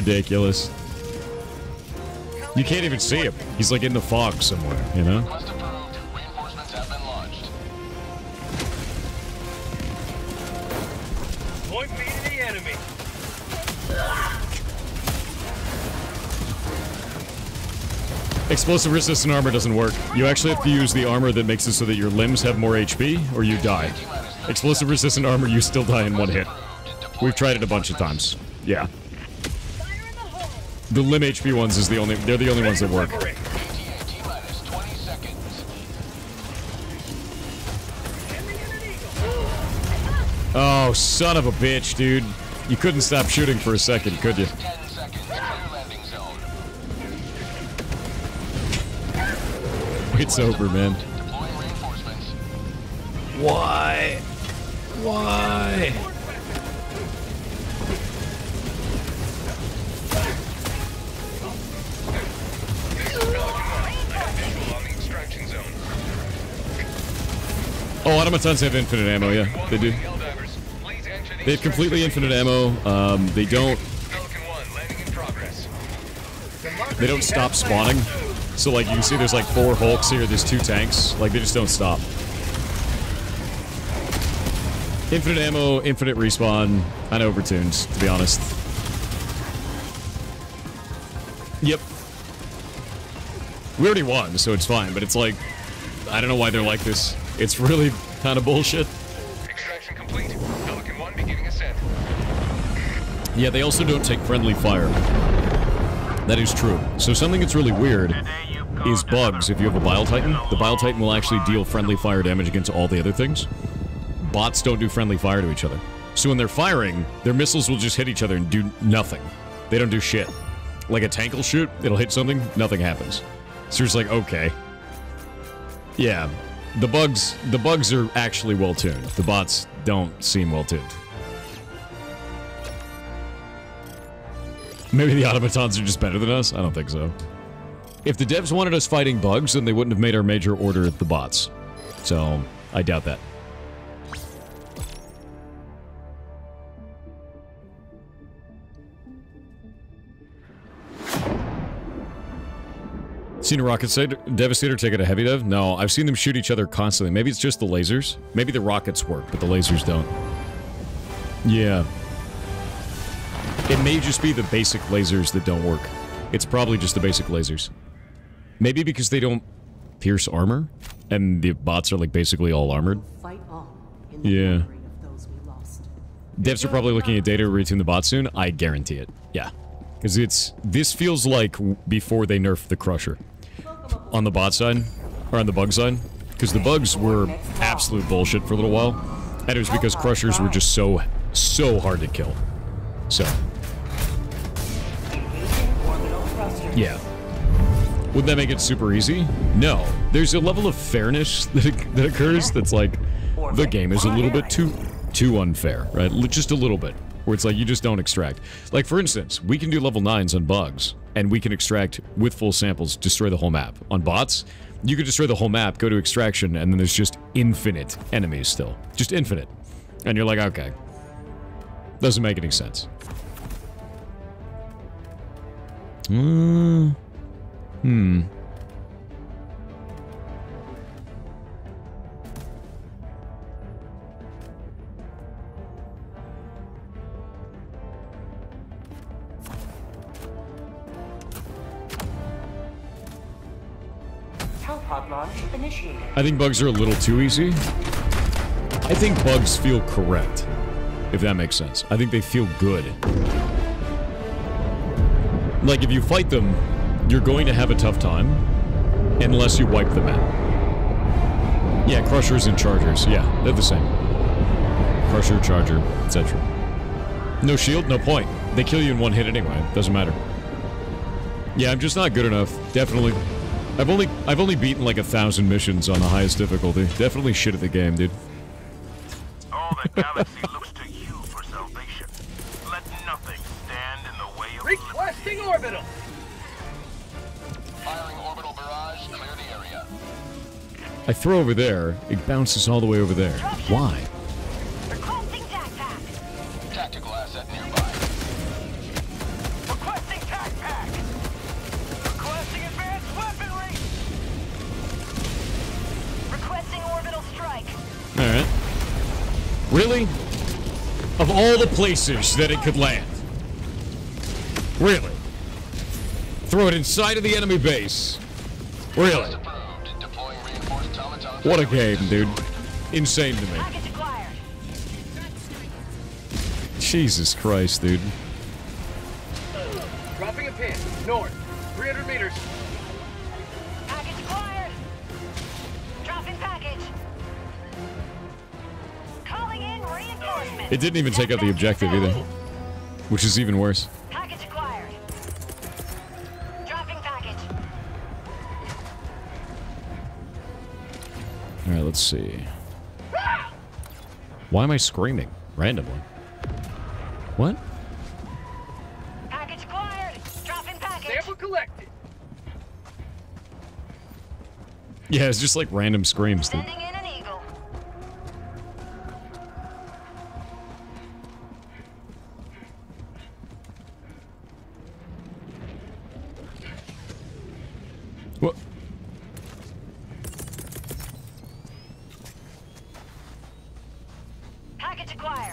Ridiculous. You can't even see him. He's like in the fog somewhere, you know? Request approved. Reinforcements have been launched. Point me to the enemy. Explosive resistant armor doesn't work. You actually have to use the armor that makes it so that your limbs have more HP, or you die. Explosive resistant armor, you still die in one hit. We've tried it a bunch of times. Yeah. The limb HP ones is the only, they're the only ones that work. Liberate. ETA T minus 20 seconds. Sending in an eagle. Oh, son of a bitch, dude. You couldn't stop shooting for a second, could you? 10 seconds. Clear landing zone. It's over, man. Automatons have infinite ammo, yeah. They do. They have completely infinite ammo. Um, they don't Pelican 1 landing in progress. they don't stop spawning. So like you can see there's like four Hulks here, there's two tanks. Like they just don't stop. Infinite ammo, infinite respawn, and overtuned, to be honest. Yep. We already won, so it's fine, but it's like I don't know why they're like this. It's really kind of bullshit. Extraction complete. Pelican 1 beginning ascent. Yeah, they also don't take friendly fire. That is true. So something that's really weird is bugs. If you have a Bile Titan, the Bile Titan will actually deal friendly fire damage against all the other things. Bots don't do friendly fire to each other. So when they're firing, their missiles will just hit each other and do nothing. They don't do shit. Like a tank will shoot, it'll hit something, nothing happens. So it's like, okay. Yeah. The bugs the bugs are actually well tuned. The bots don't seem well tuned. Maybe the automatons are just better than us? I don't think so. If the devs wanted us fighting bugs, then they wouldn't have made our major order the bots. So, I doubt that. Seen a rocket devastator take out a heavy dev? No, I've seen them shoot each other constantly. Maybe it's just the lasers. Maybe the rockets work, but the lasers don't. Yeah. It may just be the basic lasers that don't work. It's probably just the basic lasers. Maybe because they don't pierce armor, and the bots are like basically all armored. Fight on in the Yeah. memory of those we lost. Devs are probably looking at data to retune the bot soon. I guarantee it. Yeah. Because it's... This feels like before they nerfed the Crusher. On the bot side. Or on the bug side. Because the bugs were absolute bullshit for a little while. And it was because Crushers were just so, so hard to kill. So, yeah. Would that make it super easy? No. There's a level of fairness [laughs] that, that occurs that's like, the game is a little bit too too unfair, right? Just a little bit. Where it's like you just don't extract. Like for instance, we can do level 9s on bugs, and we can extract with full samples, destroy the whole map. On bots, you can destroy the whole map, go to extraction, and then there's just infinite enemies still. Just infinite. And you're like, okay. Doesn't make any sense. Uh, hmm. I think bugs are a little too easy. I think bugs feel correct, if that makes sense. I think they feel good. Like, if you fight them, you're going to have a tough time, unless you wipe them out. Yeah, Crushers and Chargers. Yeah, they're the same. Crusher, Charger, etc. No shield, no point. They kill you in one hit anyway. Doesn't matter. Yeah, I'm just not good enough. Definitely. I've only I've only beaten like a thousand missions on the highest difficulty. Definitely shit at the game, dude. All the galaxy [laughs] looks to you for salvation. Let nothing stand in the way of liberty. Requesting orbital. Firing orbital barrage. Clear the area. I throw over there, it bounces all the way over there. Why? Alright. Really? Of all the places that it could land. Really? Throw it inside of the enemy base. Really? Approved. Deploying reinforced automatons. What a game, dude. Insane to me. Jesus Christ, dude. Dropping a pin. North. It didn't even take out the objective either. Which is even worse. Package acquired. Dropping package. Alright, let's see. Why am I screaming? Randomly. What? Package acquired. Dropping package. Sample collected. Yeah, it's just like random screams, dude.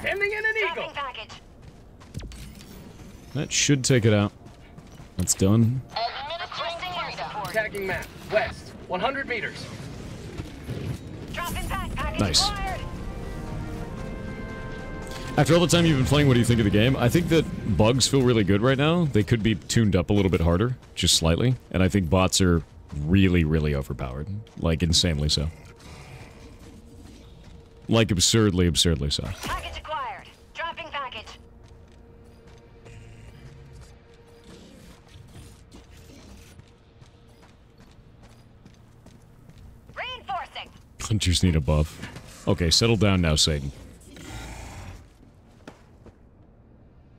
Sending in an eagle. That should take it out. That's done. Requesting air support. Tagging map. West. 100 meters. Dropping pack. Nice. acquired. After all the time you've been playing, what do you think of the game? I think that bugs feel really good right now. They could be tuned up a little bit harder, just slightly. And I think bots are really, really overpowered. Like, insanely so. Like, absurdly, absurdly so. Hunters need a buff. Okay, settle down now, Satan.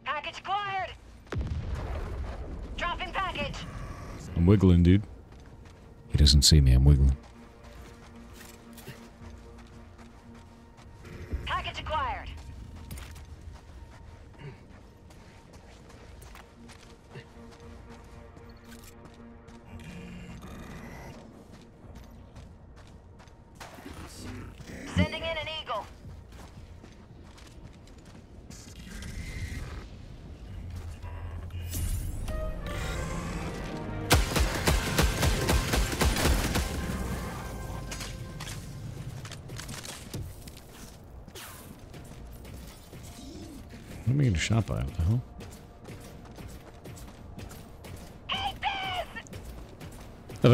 Package acquired. Dropping package. I'm wiggling, dude. He doesn't see me. I'm wiggling.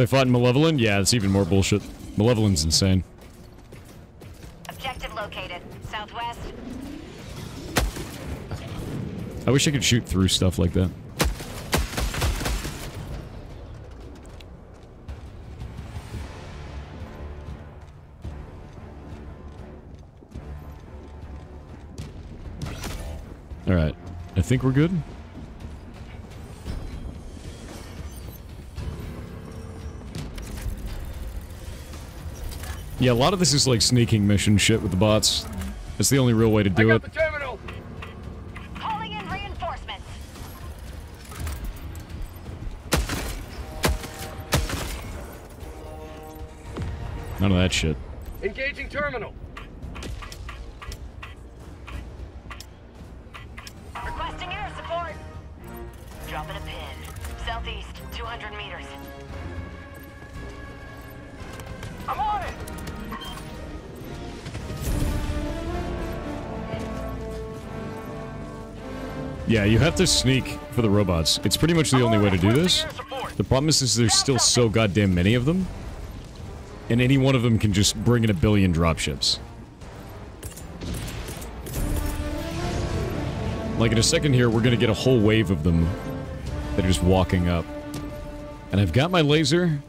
I fought Malevelon? Yeah, it's even more bullshit. Malevelon's insane. Objective located. Southwest. I wish I could shoot through stuff like that. Alright. I think we're good. Yeah, a lot of this is like sneaking mission shit with the bots. It's the only real way to I do got it. the terminal. Calling in reinforcements. None of that shit. Engaging terminal. You have to sneak for the robots. It's pretty much the only way to do this. The problem is, is there's still so goddamn many of them. And any one of them can just bring in a billion dropships. Like in a second here, we're gonna get a whole wave of them that are just walking up. And I've got my laser.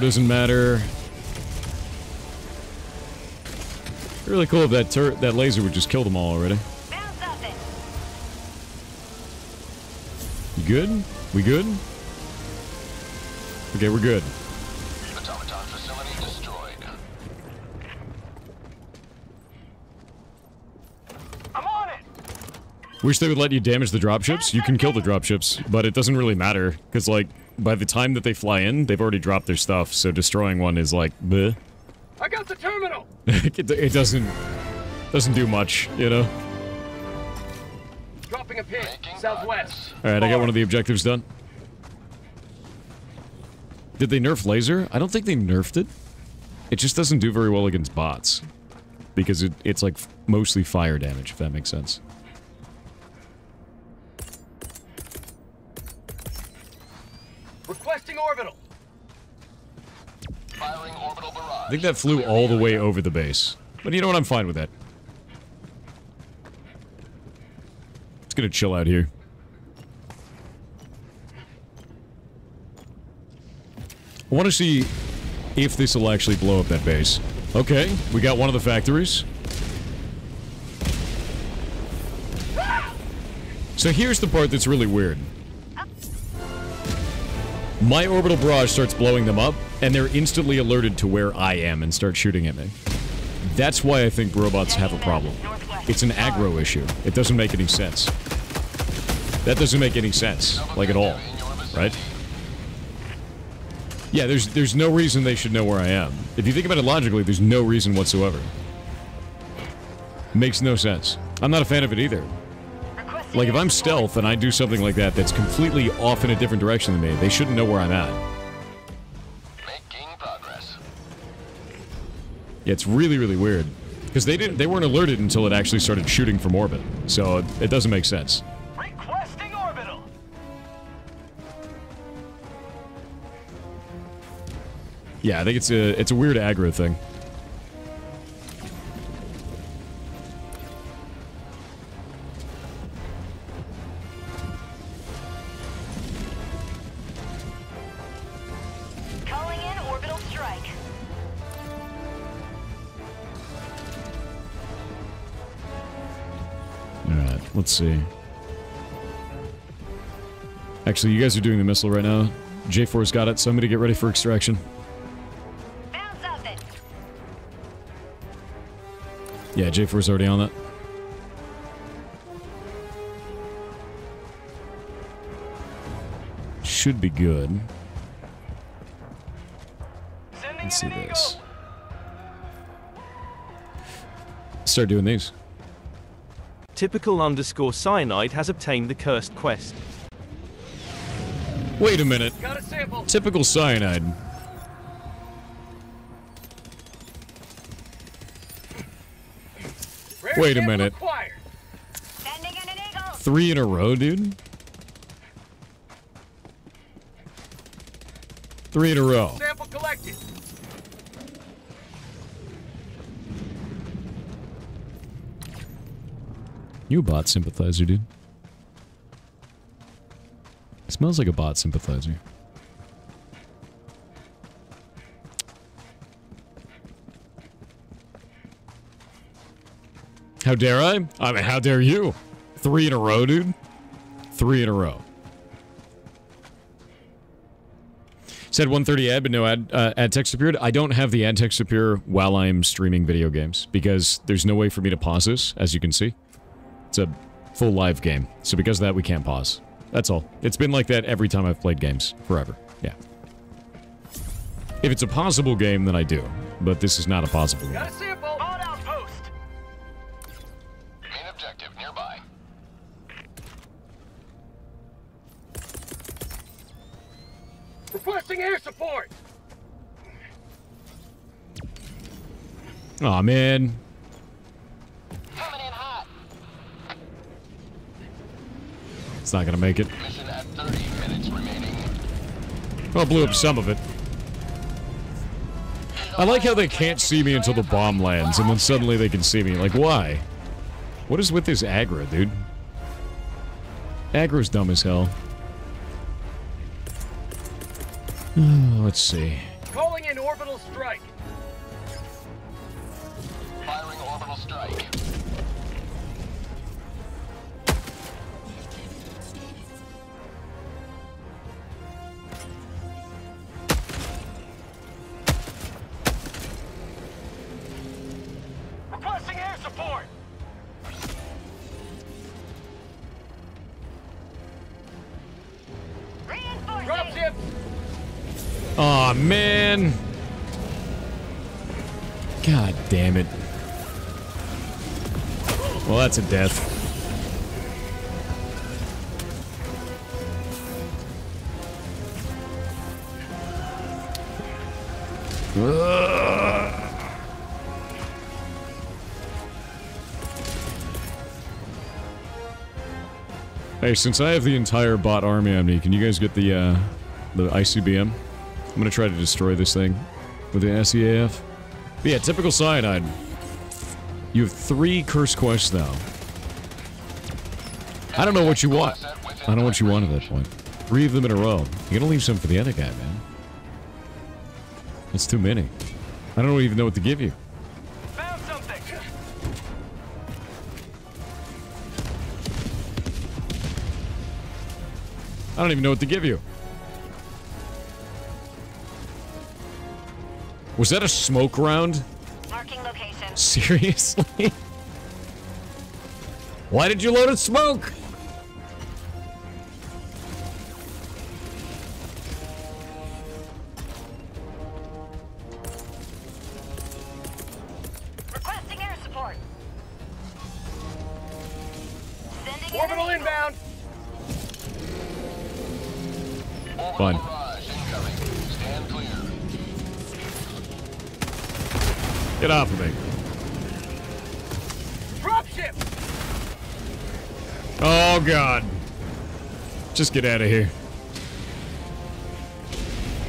Doesn't matter. Really cool if that tur that laser would just kill them all already. You good? We good? Okay, we're good. Automaton facility destroyed. I'm on it. Wish they would let you damage the dropships. You can kill the dropships, but it doesn't really matter because, like, by the time that they fly in, they've already dropped their stuff. So destroying one is like, bleh. I got the terminal. [laughs] it, it doesn't doesn't do much, you know. Dropping a pin. Making Southwest. All right, I got one of the objectives done. Did they nerf laser? I don't think they nerfed it. It just doesn't do very well against bots because it, it's like mostly fire damage, if that makes sense. Requesting orbital. Firing orbital barrage. I think that flew all the way over the base. But you know what? I'm fine with that. It's gonna chill out here. I want to see if this will actually blow up that base. Okay, we got one of the factories. So here's the part that's really weird. My orbital barrage starts blowing them up, and they're instantly alerted to where I am and start shooting at me. That's why I think robots have a problem. It's an aggro issue. It doesn't make any sense. That doesn't make any sense, like at all, right? Yeah, there's there's no reason they should know where I am. If you think about it logically, there's no reason whatsoever. Makes no sense. I'm not a fan of it either. Like, if I'm stealth and I do something like that that's completely off in a different direction than me, they shouldn't know where I'm at. Yeah, it's really, really weird. Because they didn't they weren't alerted until it actually started shooting from orbit. So it, it doesn't make sense. Requesting orbital. Yeah, I think it's a it's a weird aggro thing. See. Actually, you guys are doing the missile right now. J4's got it, so I'm gonna get ready for extraction. Found something. Yeah, J4's already on that. Should be good. Let's see this. Start doing these. Typical underscore cyanide has obtained the cursed quest. Wait a minute. Got a sample. Typical cyanide. Rare Wait a minute. Acquired. Sending in an eagle. Three in a row, dude? Three in a row. Sample collected. You a bot sympathizer, dude. smells like a bot sympathizer. How dare I? I mean, how dare you? Three in a row, dude? Three in a row. Said 130 ad, but no ad, uh, ad text appeared. I don't have the ad text appear while I'm streaming video games because there's no way for me to pause this, as you can see. It's a full live game. So because of that, we can't pause. That's all. It's been like that every time I've played games. Forever. Yeah. If it's a possible game, then I do. But this is not a possible game. Got a sample. On outpost. Main objective nearby. Requesting air support. Aw, man. Coming in hot. It's not gonna make it. Mission at 30 minutes remaining. Well, blew up some of it. I like how they can't see me until the bomb lands, and then suddenly they can see me. Like, why? What is with this aggro, dude? Aggro's dumb as hell. [sighs] Let's see. Calling in orbital strike. God damn it. Well, that's a death. Hey, since I have the entire bot army on me, can you guys get the uh, the ICBM? I'm gonna try to destroy this thing with the SEAF. But yeah, typical cyanide. You have three curse quests now. I don't know what you want. I don't know what you want at that point. Three of them in a row. You gotta leave some for the other guy, man. That's too many. I don't even know what to give you. Found something. I don't even know what to give you. Was that a smoke round? Marking location. Seriously? Why did you load a smoke? Just get out of here.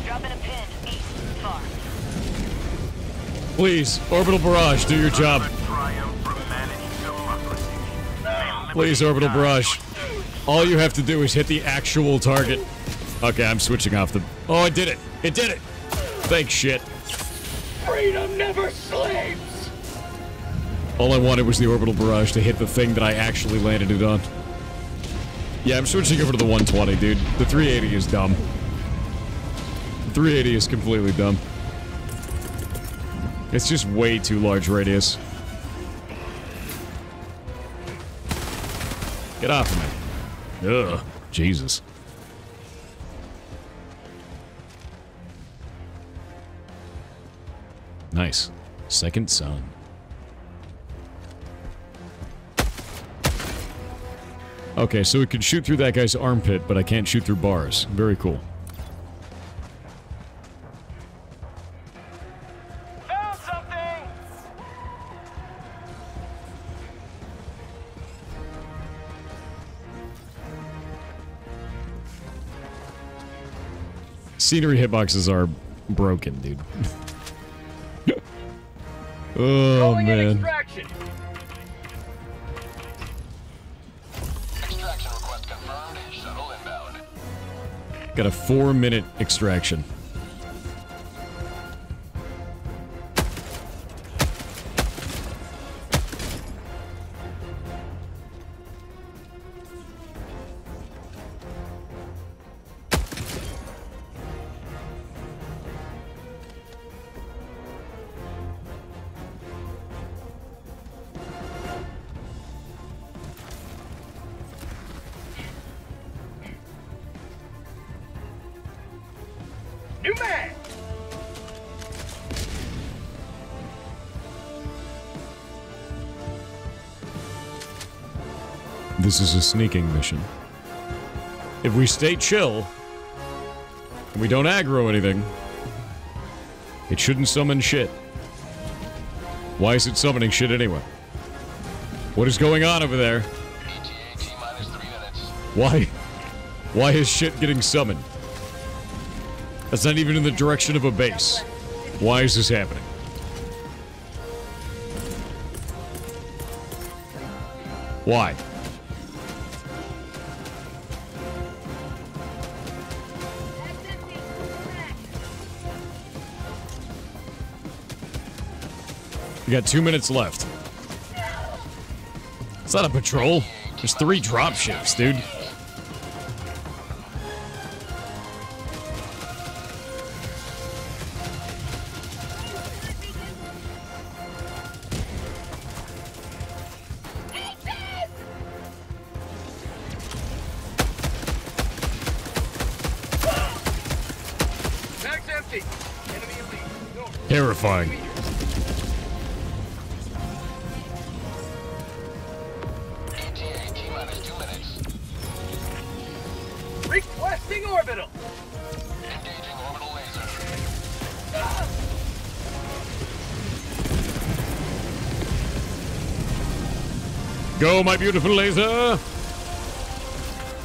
Dropping a pin. East. Far. Please, Orbital Barrage, do your job. Triumph from managed democracy. Please, Orbital Barrage. All you have to do is hit the actual target. Okay, I'm switching off the... Oh, it did it. It did it. Thanks, shit. Freedom never sleeps. All I wanted was the orbital barrage to hit the thing that I actually landed it on. Yeah, I'm switching over to the 120, dude. The 380 is dumb. The 380 is completely dumb. It's just way too large radius. Get off of me. Ugh. Jesus. Nice. Second sun. Okay, so we can shoot through that guy's armpit, but I can't shoot through bars. Very cool. Found something! Scenery hitboxes are broken, dude. [laughs] oh, man. Got a four minute extraction. This is a sneaking mission. If we stay chill, and we don't aggro anything, it shouldn't summon shit. Why is it summoning shit anyway? What is going on over there? Why? Why is shit getting summoned? That's not even in the direction of a base. Why is this happening? Why? We got two minutes left. It's not a patrol. There's three drop ships, dude. Mag's empty! Enemy elite. Go. Terrifying.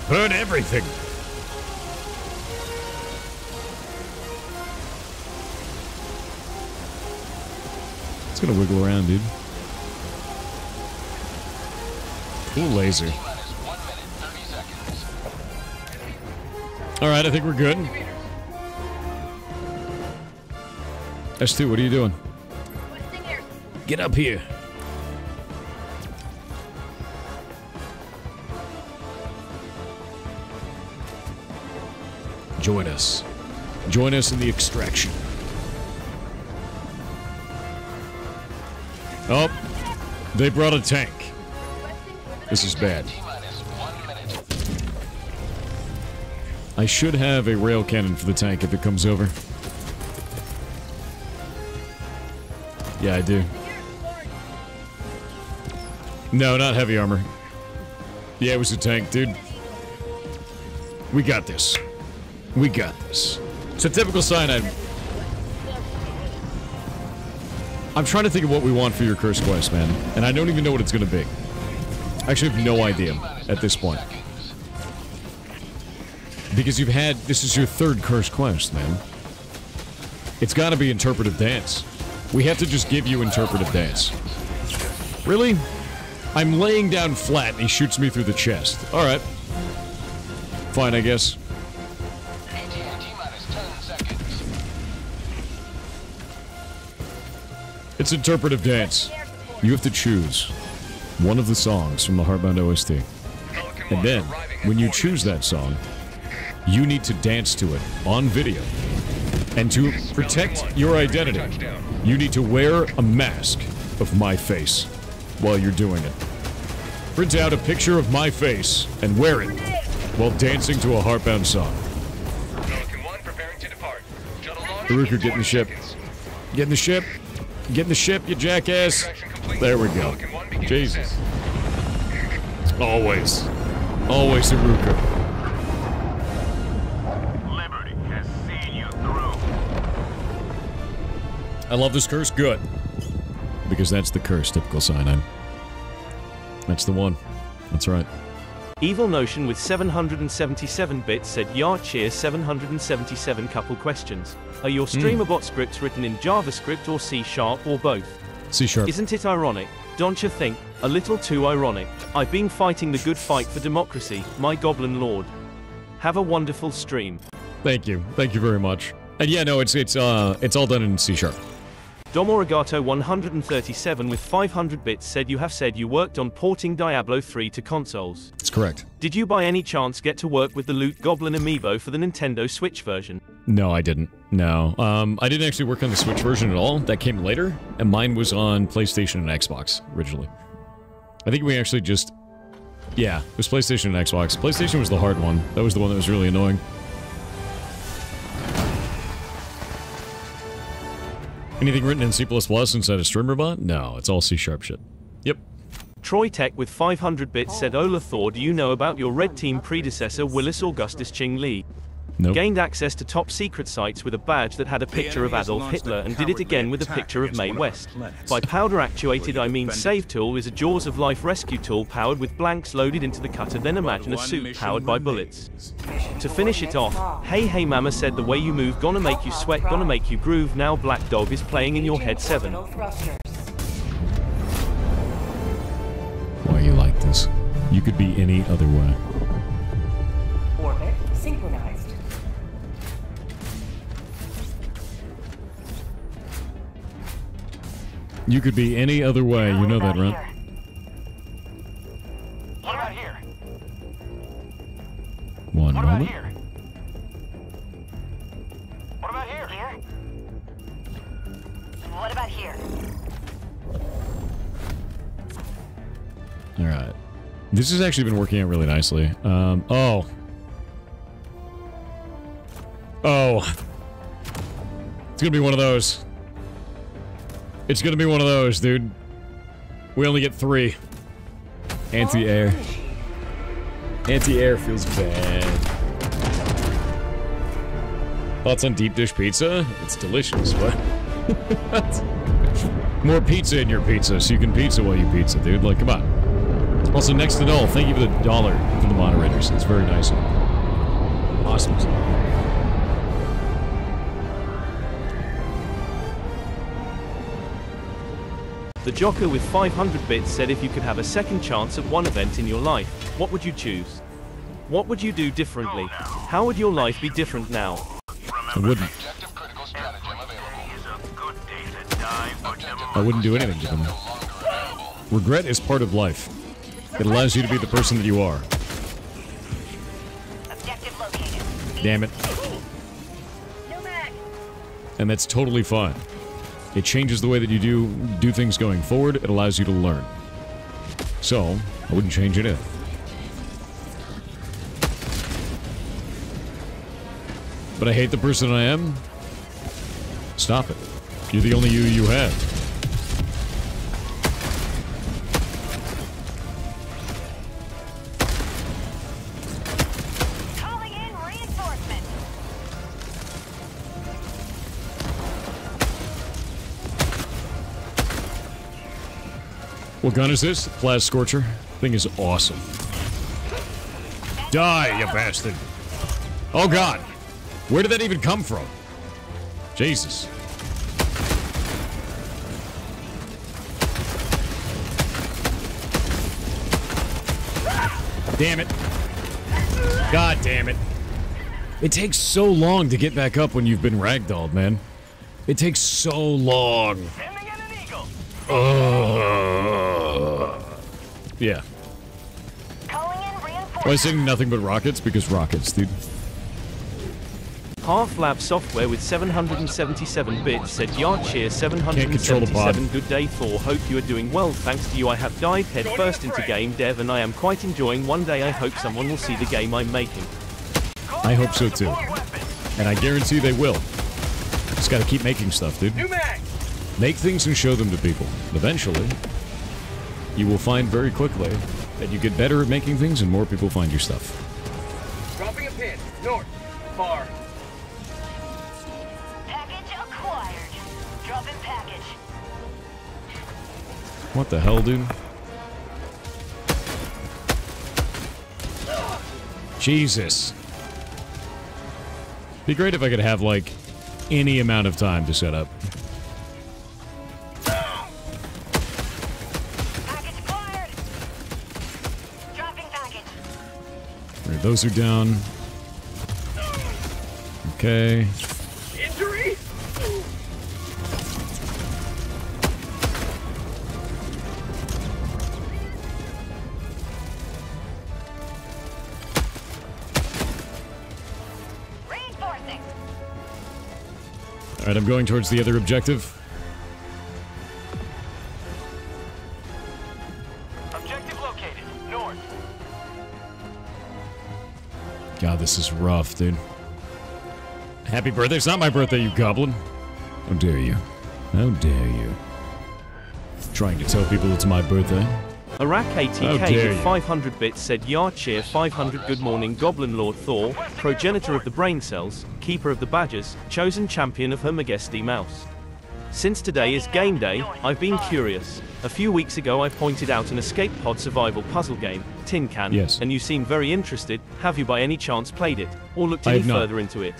Burn everything! It's gonna wiggle around, dude. Cool laser. T minus one minute, thirty seconds. Alright, I think we're good. S2, what are you doing? Get up here. Join us. Join us in the extraction. Oh, they brought a tank. This is bad. I should have a rail cannon for the tank if it comes over. Yeah, I do. No, not heavy armor. Yeah, it was a tank, dude. We got this. We got this. It's a typical cyanide. I'm trying to think of what we want for your curse quest, man. And I don't even know what it's going to be. I actually have no idea at this point. Because you've had... This is your third curse quest, man. It's got to be interpretive dance. We have to just give you interpretive dance. Really? I'm laying down flat and he shoots me through the chest. Alright. Fine, I guess. It's interpretive dance. you have to choose one of the songs from the Heartbound OST. And then, when you choose that song, you need to dance to it on video. And to protect your identity, you need to wear a mask of my face while you're doing it. Print out a picture of my face and wear it while dancing to a Heartbound song. 1 preparing to depart. Shuttle launch Haruka, get in the ship. Get in the ship. Get in the ship, you jackass. There we go. Pelican 1 begins Jesus. Always. Always Haruka. Liberty has seen you through. I love this curse. Good. Because that's the curse, typical cyanide. That's the one. That's right. Evil Notion with 777 bits said Yar cheer 777 couple questions. Are your streamer bot scripts written in JavaScript or C Sharp or both? C sharp. Isn't it ironic? Don't you think? A little too ironic. I've been fighting the good fight for democracy, my goblin lord. Have a wonderful stream. Thank you. Thank you very much. And yeah, no, it's it's uh it's all done in C sharp. Domorigato 137 with 500 bits said you have said you worked on porting Diablo 3 to consoles. It's correct. Did you by any chance get to work with the Loot Goblin amiibo for the Nintendo Switch version? No, I didn't. No. Um I didn't actually work on the Switch version at all. That came later, and mine was on PlayStation and Xbox originally. I think we actually just Yeah, it was PlayStation and Xbox. PlayStation was the hard one. That was the one that was really annoying. Anything written in C++ inside a streamer bot? No, it's all C sharp shit. Yep. Troy Tech with 500 bits said Ola Thor, do you know about your red team predecessor Willis Augustus Ching Lee? Nope. Gained access to top secret sites with a badge that had a picture of Adolf Hitler and did it again with a picture of against Mae one of our West. By powder actuated I mean? Save Tool is a Jaws of Life rescue tool powered with blanks loaded into the cutter then imagine a suit powered by bullets. To finish it off, Hey Hey Mama said the way you move gonna make you sweat gonna make you groove now Black Dog is playing in your head 7. Why you like this? You could be any other way. You could be any other way. You know that, right? What about here? One What about moment. here? What about here? Here? What about here? All right. This has actually been working out really nicely. Um, oh. Oh. It's gonna be one of those. It's gonna be one of those, dude. We only get three. Anti-air. Anti-air feels bad. Thoughts on deep dish pizza? It's delicious. What? [laughs] More pizza in your pizza so you can pizza while you pizza, dude. Like, come on. Also, next to Null, thank you for the dollar for the moderators. It's very nice. Awesome. The Jocker with 500 bits said if you could have a second chance at one event in your life, what would you choose? What would you do differently? How would your life be different now? I wouldn't. Objective critical stratagem available. Is a good day to die for democracy. I wouldn't do anything to them. Regret is part of life. It allows you to be the person that you are. Objective located. Damn it. And that's totally fine. It changes the way that you do do things going forward. It allows you to learn. So, I wouldn't change anything. But I hate the person I am. Stop it. You're the only you you have. What gun is this? Plas Scorcher. Thing is awesome. Die, you bastard. Oh god. Where did that even come from? Jesus. Damn it. God damn it. It takes so long to get back up when you've been ragdolled, man. It takes so long in an eagle. Ugh. Yeah. Calling in reinforcements. Why saying nothing but rockets? Because rockets, dude. Half Lab Software with 777 bits said Yard Cheer control 777 Good day Thor hope you are doing well thanks to you I have dived head first into game dev and I am quite enjoying one day I hope someone will see the game I'm making. I hope so too. And I guarantee they will. Just gotta keep making stuff, dude. Make things and show them to people. Eventually, you will find very quickly that you get better at making things and more people find your stuff. Dropping a pin. North. Far. Package acquired. Dropping package. What the hell, dude? Jesus. Be great if I could have, like, any amount of time to set up. Those are down. Okay. Injury? Reinforcing. Alright, I'm going towards the other objective. Objective God, this is rough, dude. Happy birthday. It's not my birthday, you goblin. How dare you? How dare you? Trying to tell people it's my birthday. Iraq 80k with 500 bits said Yard Cheer 500 Good morning Goblin Lord Thor, progenitor of the brain cells, keeper of the badgers, chosen champion of Hermagesti mouse. Since today is game day, I've been curious. A few weeks ago I pointed out an escape pod survival puzzle game, Tin Can, Yes. and you seem very interested. Have you by any chance played it, or looked I any have not. further into it?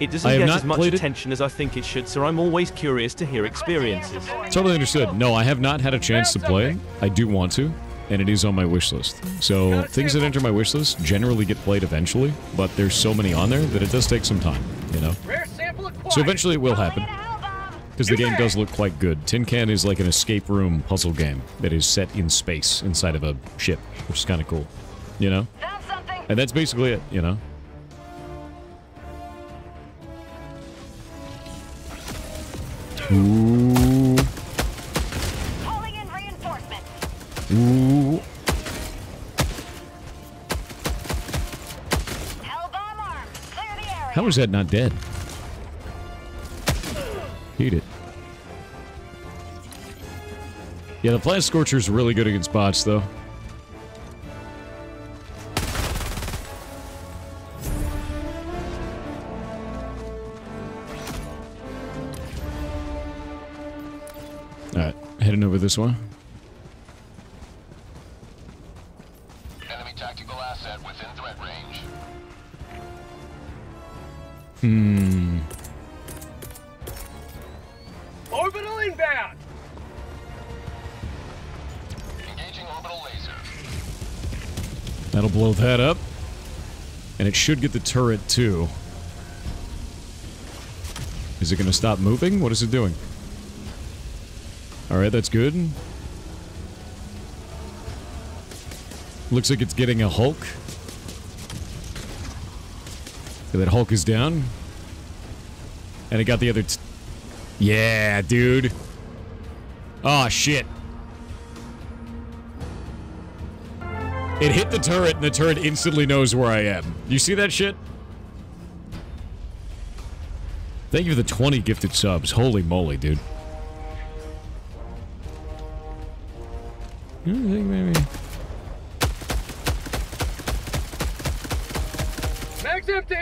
It doesn't get as much played it. attention as I think it should, so I'm always curious to hear experiences. Totally understood. No, I have not had a chance to play. I do want to, and it is on my wish list. So things that enter my wish list generally get played eventually, but there's so many on there that it does take some time, you know? Rare sample acquired. So eventually it will happen. Calling in a hell bomb. Because the game does look quite good. Tin Can is like an escape room puzzle game that is set in space inside of a ship, which is kind of cool. You know? And that's basically it, you know? Ooh. Calling in reinforcements. Ooh. Hell bomb armed. Clear the area. How is that not dead? Yeah, the Plas Scorcher's really good against bots, though. Alright, heading over this one. Should get the turret, too. Is it going to stop moving? What is it doing? Alright, that's good. Looks like it's getting a Hulk. That Hulk is down. And it got the other... Yeah, dude. Oh, shit. It hit the turret, and the turret instantly knows where I am. You see that shit? Thank you for the 20 gifted subs. Holy moly, dude. Hmm, I think maybe... Mag's empty.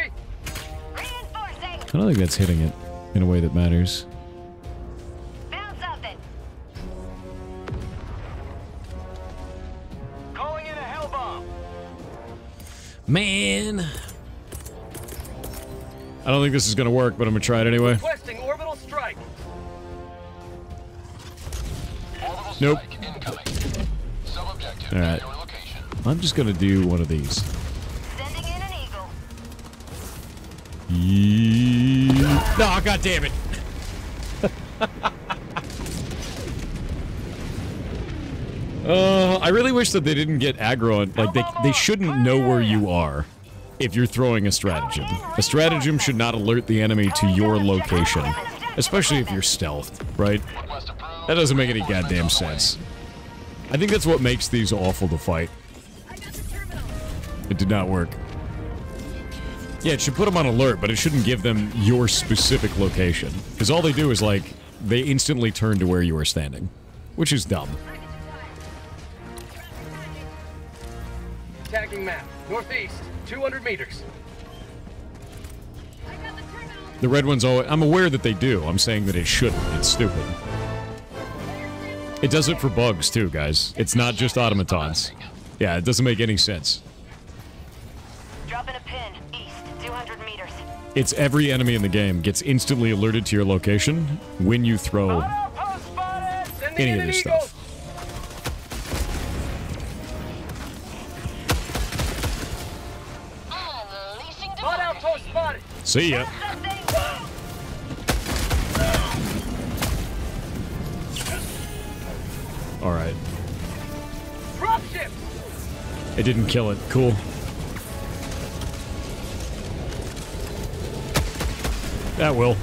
Reinforcing. I don't think that's hitting it in a way that matters. Don't think this is gonna work, but I'm gonna try it anyway. Requesting orbital strike. Orbital Nope. incoming. All right. at your location. I'm just gonna do one of these. Sending in an eagle. Yeah. No, god damn it. [laughs] Uh, I really wish that they didn't get aggro on, like, they, they shouldn't know where you are if you're throwing a stratagem. A stratagem should not alert the enemy to your location, especially if you're stealthed, right? That doesn't make any goddamn sense. I think that's what makes these awful to fight. It did not work. Yeah, it should put them on alert, but it shouldn't give them your specific location. Because all they do is, like, they instantly turn to where you are standing. Which is dumb. Tagging map. Northeast. 200 meters. The red ones always... I'm aware that they do. I'm saying that it shouldn't. It's stupid. It does it for bugs, too, guys. It's not just automatons. Yeah, it doesn't make any sense. Dropping a pin. East. 200 meters. It's every enemy in the game gets instantly alerted to your location when you throw any of this stuff. See ya. Alright. It didn't kill it. Cool. That will.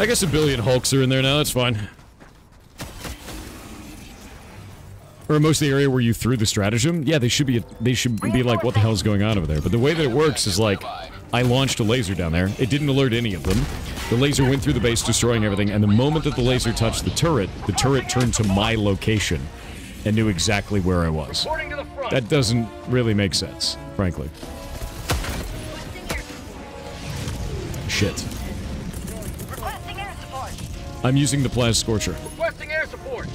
I guess a billion Hulks are in there now, that's fine. Or most of the area where you threw the stratagem, yeah, they should be they should be like, what the hell is going on over there? But the way that it works is like, I launched a laser down there. It didn't alert any of them. The laser went through the base, destroying everything, and the moment that the laser touched the turret, the turret turned to my location and knew exactly where I was. Reporting to the front. That doesn't really make sense, frankly. Shit. Requesting air support. I'm using the Plas Scorcher. Requesting air support.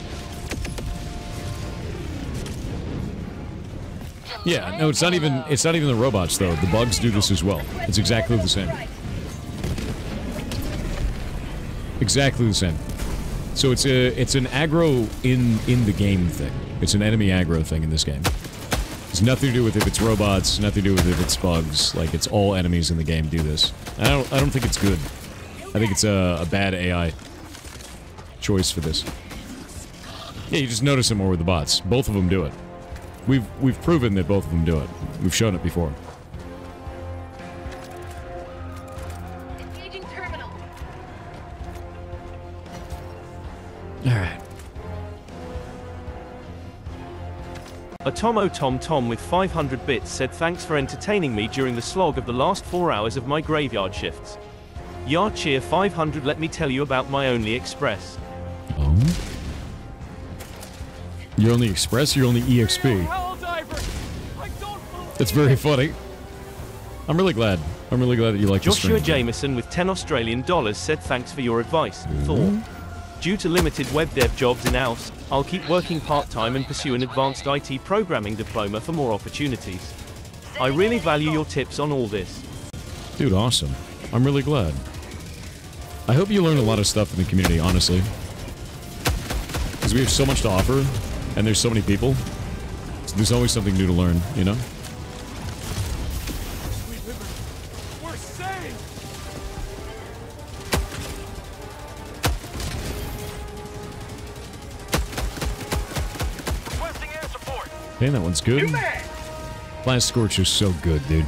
Yeah, no, it's not even it's not even the robots though. The bugs do this as well. It's exactly the same. Exactly the same. So it's a it's an aggro in in the game thing. It's an enemy aggro thing in this game. It's nothing to do with if it's robots, nothing to do with if it's bugs. Like it's all enemies in the game do this. I don't I don't think it's good. I think it's a, a bad AI choice for this. Yeah, you just notice it more with the bots. Both of them do it. We've we've proven that both of them do it. We've shown it before. Engaging terminal. All right. Atomo Tom Tom with 500 bits said thanks for entertaining me during the slog of the last four hours of my graveyard shifts. Yard cheer 500 let me tell you about my only express. Oh. You're only Express. You're only EXP. Hell diver. I don't believe It's very funny. I'm really glad. I'm really glad that you like Joshua. Jameson with 10 Australian dollars said thanks for your advice. Thor. Due to limited web dev jobs in house, I'll keep working part-time and pursue an advanced IT programming diploma for more opportunities. I really value your tips on all this. Dude, awesome. I'm really glad. I hope you learned a lot of stuff in the community, honestly. Because we have so much to offer, and there's so many people. So there's always something new to learn, you know? we're saved. Requesting air support. Hey, that one's good. Man. Plas Scorch is so good, dude.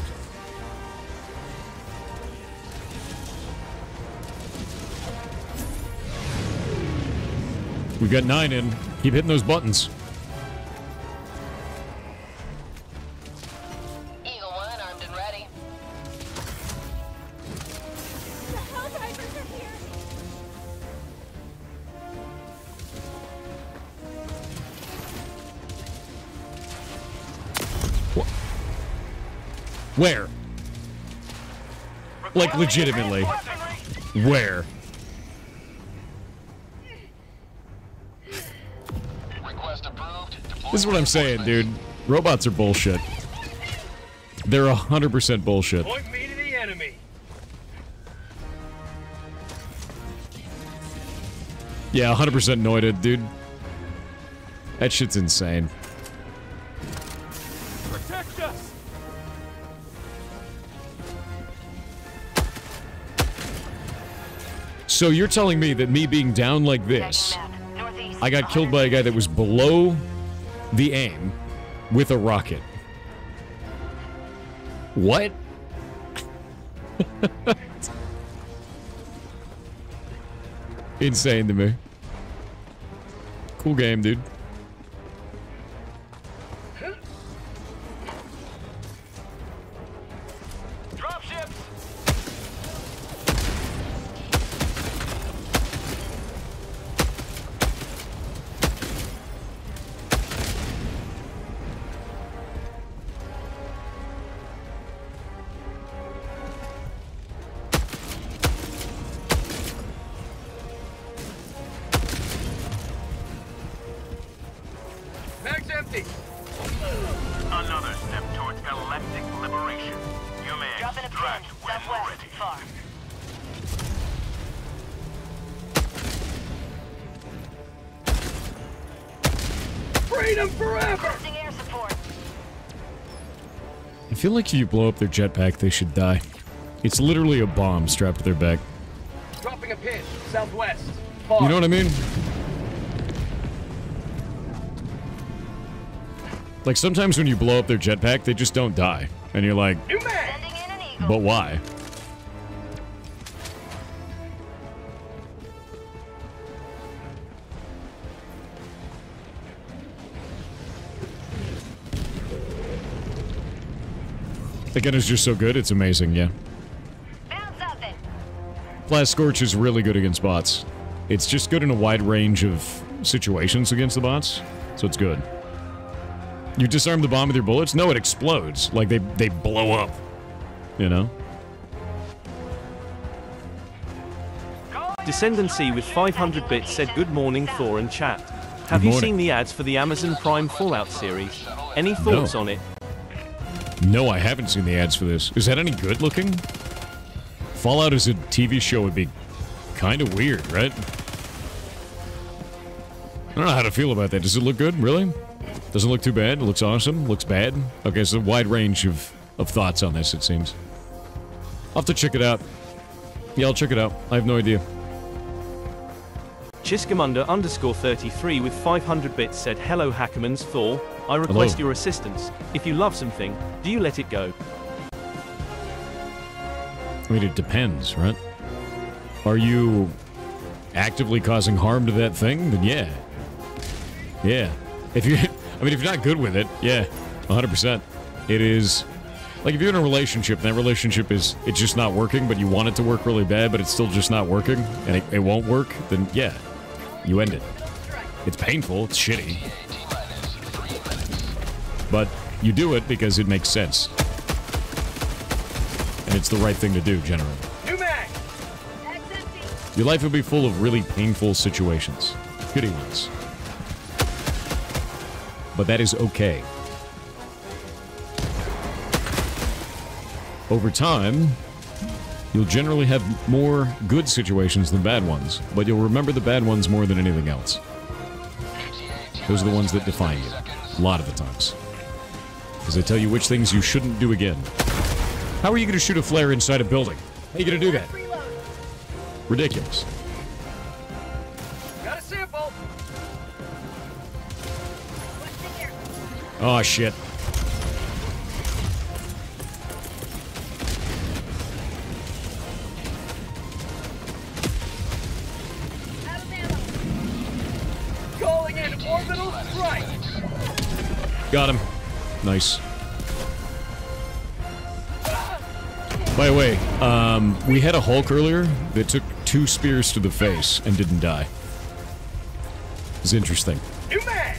We've got nine in. Keep hitting those buttons. Eagle One armed and ready. The hell did I bring here? What? Where? Like, legitimately. Where? This is what I'm saying, dude. Robots are bullshit. They're 100% bullshit. Point me to the enemy. Yeah, 100% noited, dude. That shit's insane. Protect us. So you're telling me that me being down like this, I got killed by a guy that was below the aim with a rocket. What? [laughs] Insane to me. Cool game, dude. Like if you blow up their jetpack, they should die. It's literally a bomb strapped to their back. Dropping a pin. Southwest. Far. You know what I mean? Like sometimes when you blow up their jetpack, they just don't die. And you're like, New mag! Sending in an eagle. but why? The gun is just so good, it's amazing, yeah. Found something. Plas Scorch is really good against bots. It's just good in a wide range of situations against the bots, so it's good. You disarm the bomb with your bullets? No, it explodes. Like, they, they blow up. You know? Descendancy with 500 bits said good morning Thor and chat. Have you seen the ads for the Amazon Prime Fallout series? Any thoughts No. on it? No, I haven't seen the ads for this. Is that any good looking? Fallout as a TV show would be kind of weird, right? I don't know how to feel about that. Does it look good? Really? Doesn't look too bad. It looks awesome. Looks bad. Okay, so a wide range of, of thoughts on this, it seems. I'll have to check it out. Yeah, I'll check it out. I have no idea. Chiskamunda underscore 33 with 500 bits said hello Hackerman's Thor. I request Hello. your assistance. If you love something, do you let it go? I mean, it depends, right? Are you actively causing harm to that thing? Then yeah. Yeah. If you, [laughs] I mean, if you're not good with it, yeah, 100%. It is, like if you're in a relationship and that relationship is, it's just not working, but you want it to work really bad, but it's still just not working, and it, it won't work, then yeah, you end it. It's painful, it's shitty. But you do it because it makes sense. And it's the right thing to do, generally. Your life will be full of really painful situations. Shitty ones. But that is okay. Over time, you'll generally have more good situations than bad ones, but you'll remember the bad ones more than anything else. Those are the ones that define you, a lot of the times. Because they tell you which things you shouldn't do again. How are you going to shoot a flare inside a building? How are you going to do that? Ridiculous. Got a sample! Oh, shit. Calling in orbital strike! Got him. Nice. By the way, um, we had a Hulk earlier that took two spears to the face and didn't die. It's interesting. New mag!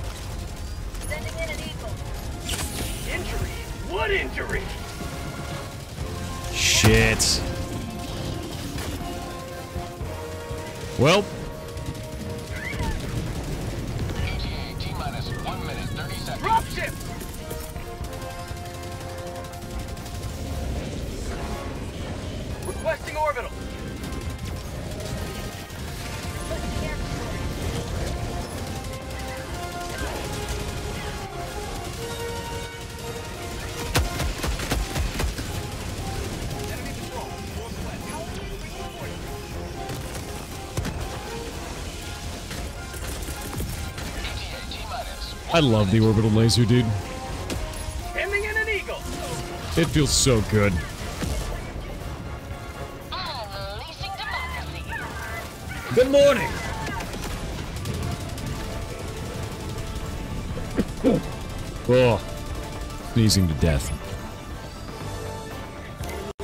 Sending in an eagle. Injury? What injury? Shit. Well, orbital. I love the orbital laser, dude. It feels so good. Oh, sneezing to death.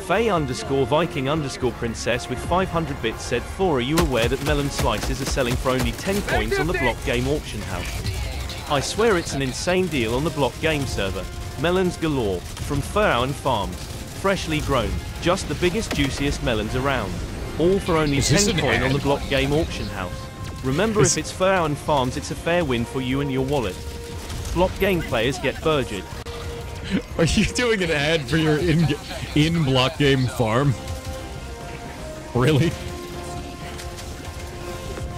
Faye underscore Viking underscore Princess with 500 bits said, Thor, are you aware that melon slices are selling for only 10 coins on the block game auction house? I swear it's an insane deal on the block game server. Melons galore, from Furrowen Farms. Freshly grown, just the biggest juiciest melons around. All for only Is 10 an coin on the block game auction house. Remember Is- if it's Furrowen Farms it's a fair win for you and your wallet. Block game players get burgered. [laughs] Are you doing an ad for your in in block game farm? Really?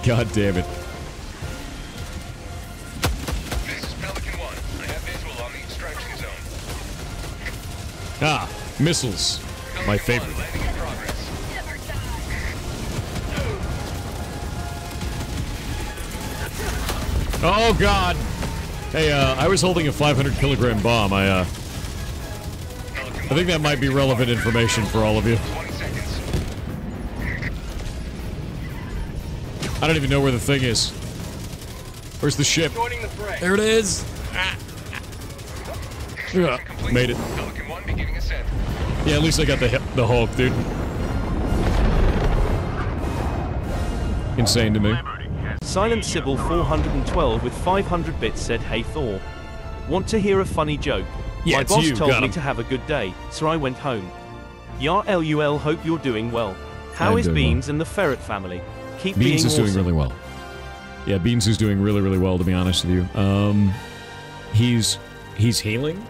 God damn it. This is Pelican 1. I have visual on the extraction zone. Ah, missiles. My favorite. Oh god. Hey, uh, I was holding a 500 kilogram bomb. I, uh, I think that might be relevant information for all of you. I don't even know where the thing is. Where's the ship? Joining the fray. There it is. Ah. Yeah, made it. Pelican 1 beginning ascent. Yeah, at least I got the the Hulk, dude. Insane to me. Silent Sybil 412 with 500 bits said, Hey Thor. Want to hear a funny joke? Yeah, My boss you, told got me him. to have a good day, so I went home. Yar LUL, hope you're doing well. How I'm is doing well. Beans and the Ferret family? Keep Beans is doing really well. Yeah, Beans is doing really, really well. To be honest with you, um, he's he's healing,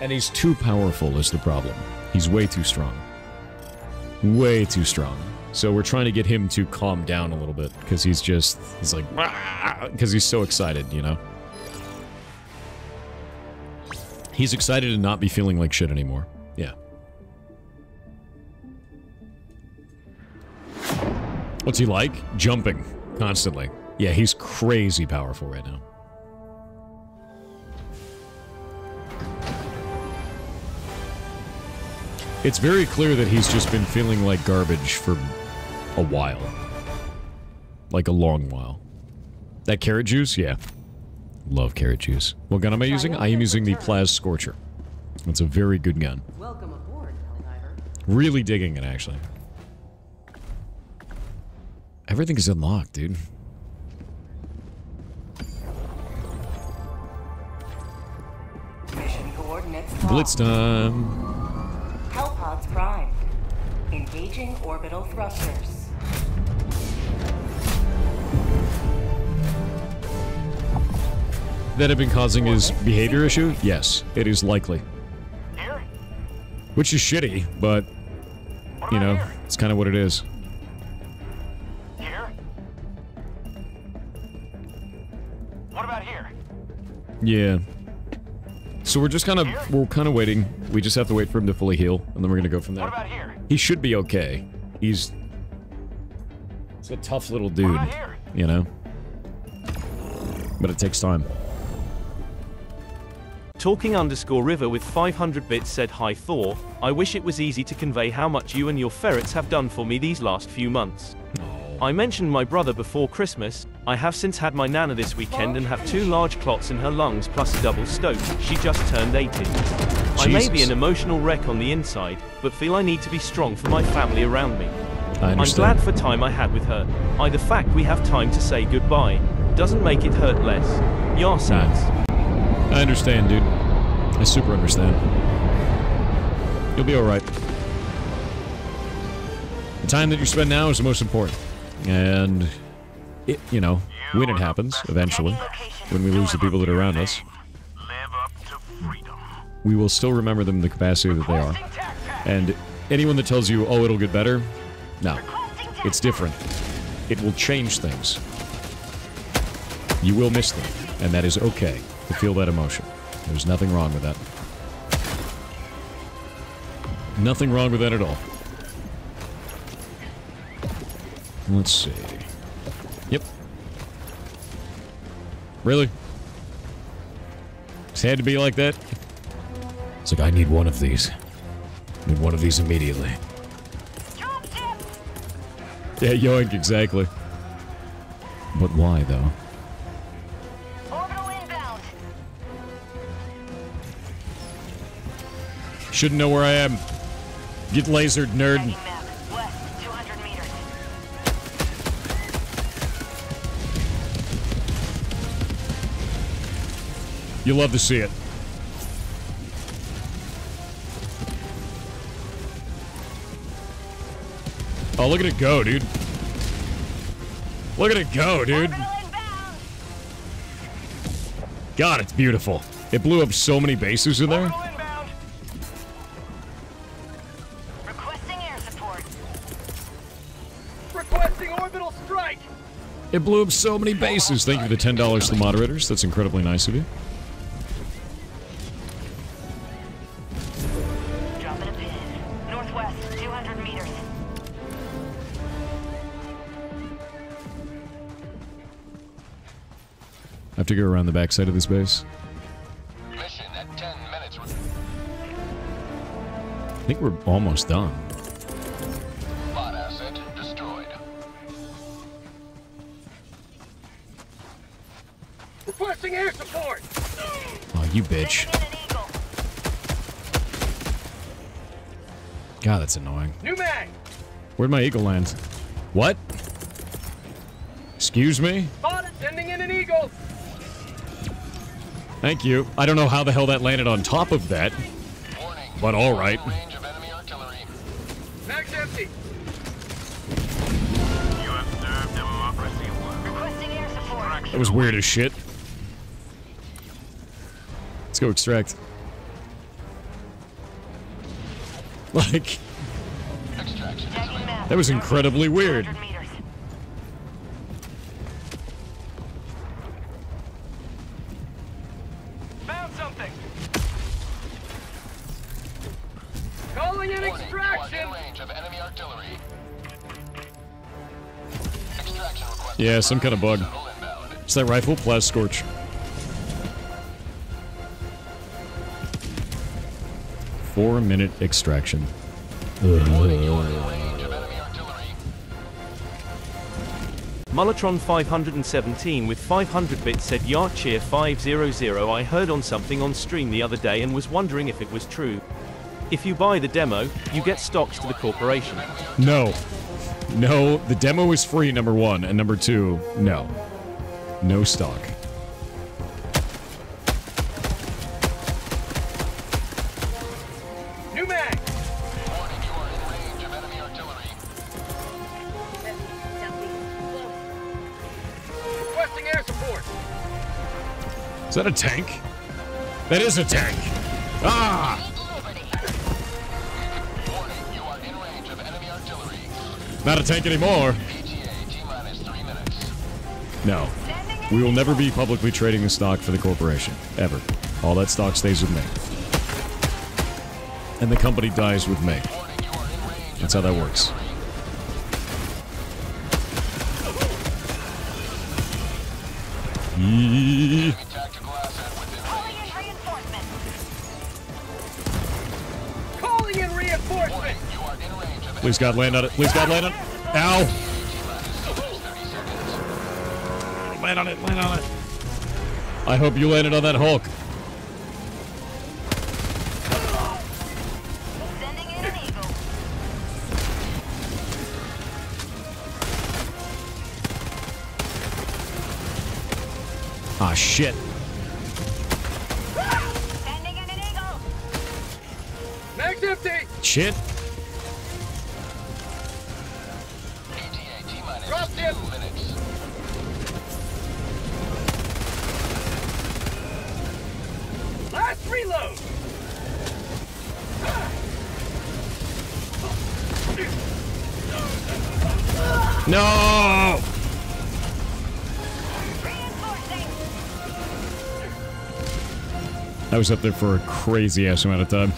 and he's too powerful. Is the problem? He's way too strong. Way too strong. So we're trying to get him to calm down a little bit because he's just he's like because he's so excited, you know. He's excited to not be feeling like shit anymore. Yeah. What's he like? Jumping constantly. Yeah, he's crazy powerful right now. It's very clear that he's just been feeling like garbage for a while. Like a long while. That carrot juice? Yeah. Love carrot juice. What gun am I using? I am using the Plas Scorcher. It's a very good gun. Welcome aboard. Really digging it, actually. Everything is unlocked, dude. Mission coordinates Blitz time. Hellpods prime. Engaging orbital thrusters. That have been causing his behavior issue? Yes, it is likely. Which is shitty, but, you know, it's kind of what it is. Here. What about here? Yeah. So we're just kind of, we're kind of waiting. We just have to wait for him to fully heal, and then we're gonna go from What there. about here? He should be okay. He's... He's a tough little dude, you know? But it takes time. Talking underscore river with 500 bits said, Hi Thor, I wish it was easy to convey how much you and your ferrets have done for me these last few months. I mentioned my brother before Christmas. I have since had my nana this weekend and have two large clots in her lungs plus a double stoke. She just turned 80. I may be an emotional wreck on the inside, but feel I need to be strong for my family around me. I I'm glad for time I had with her. I the fact we have time to say goodbye doesn't make it hurt less. Yar Sats. I understand, dude. I super understand. You'll be alright. The time that you spend now is the most important. And, it, you know, when it happens, eventually, when we lose the people that are around us, Live up to we will still remember them in the capacity that they are. And anyone that tells you, oh, it'll get better, no. It's different. It will change things. You will miss them, and that is okay to feel that emotion. There's nothing wrong with that. Nothing wrong with that at all. Let's see. Yep. Really? It had to be like that. It's like, I need one of these. I need one of these immediately. [laughs] Yeah, yoink, exactly. But why, though? Shouldn't know where I am. Get lasered, nerd. West, You love to see it. Oh, look at it go, dude. Look at it go, dude. God, it's beautiful. It blew up so many bases in there. Orbital inbound. Requesting air support. Requesting orbital strike. It blew up so many bases. Thank you for the $10 to the moderators. That's incredibly nice of you. Have to go around the backside of this base. Mission at 10 minutes. I think we're almost done. Bot asset destroyed. Requesting air support. Oh, you bitch. Sending in an eagle. God, that's annoying. New mag. Where'd my eagle land? What? Excuse me? Spotted. Sending in an eagle. Thank you. I don't know how the hell that landed on top of that. Warning. But all right. Range of enemy artillery. Mag's empty. You have democracy. Requesting air support. That was weird as shit. Let's go extract. [laughs] Like, Extraction. Tagging map. that was incredibly weird. Yeah, some kind of bug. It's that rifle, Plas Scorch. Four minute extraction. Range of enemy artillery. Mullatron 517 with 500 bits said Yarcheer 500 I heard on something on stream the other day and was wondering if it was true. If you buy the demo, you get stocks to the corporation. No. No, the demo is free, number one. And number two, no. No stock. New mag. Warning. You are in range of enemy artillery. Requesting air support. Is that a tank? That is a tank. Ah! Not a tank anymore. No. We will never be publicly trading the stock for the corporation. Ever. All that stock stays with me. And the company dies with me. That's how that works. Please God land on it. Please God land on it. Ow! T minus 30 seconds. Land on it. Land on it. I hope you landed on that Hulk. was up there for a crazy ass amount of time.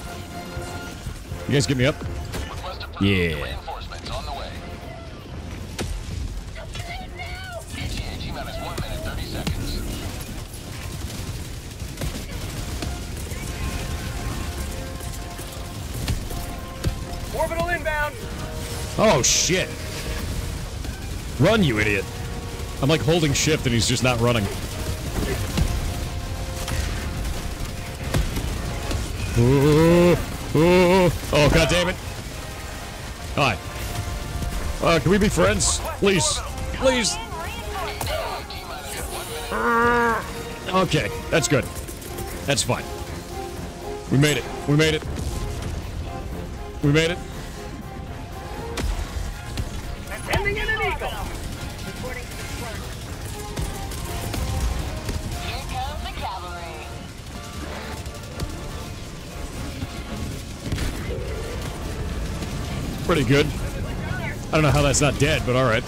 You guys get me up? Yeah. Orbital inbound. Oh shit. Run, you idiot. I'm like holding shift and he's just not running. Oh, oh, oh god damn it. Hi. Uh, can we be friends? Please. Please. Okay, that's good. That's fine. We made it. We made it. We made it. Pretty good. I don't know how that's not dead, but alright.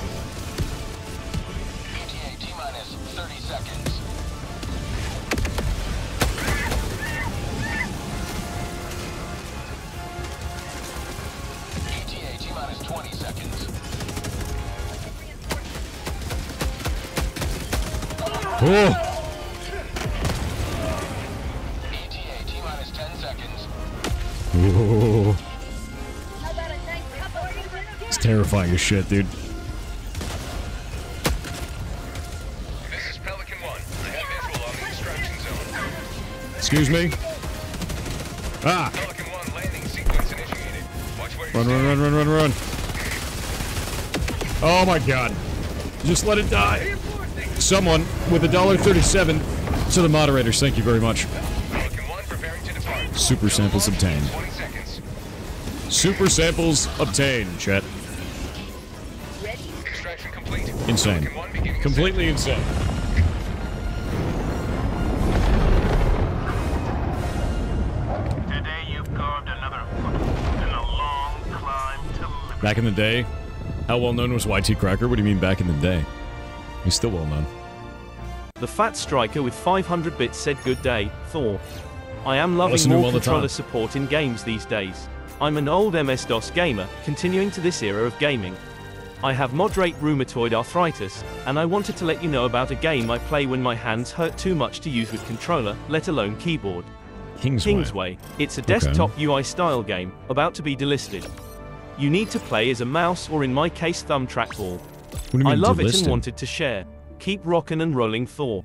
ETA extraction zone. Excuse me? Ah! Pelican 1 landing sequence initiated. Watch where you Run, run, run, run, run, run. Oh my god. Just let it die. Someone with a dollar thirty-seven to the moderators. Thank you very much. Pelican 1 preparing to depart. Super samples obtained. 20 seconds. Super samples obtained, Chet. Climb to liberty. Back in the day, how well known was YTCracker? What do you mean back in the day? He's still well known. The Fat Striker with 500 bits said good day, Thor. I am loving listen more controller support in games these days. I'm an old MS-DOS gamer, continuing to this era of gaming. I have moderate rheumatoid arthritis, and I wanted to let you know about a game I play when my hands hurt too much to use with controller, let alone keyboard. Kingsway. Kingsway. It's a desktop UI style game, about to be delisted. You need to play as a mouse or in my case thumb trackball. What do you I love it and wanted to share. Keep rockin' and rolling Thor.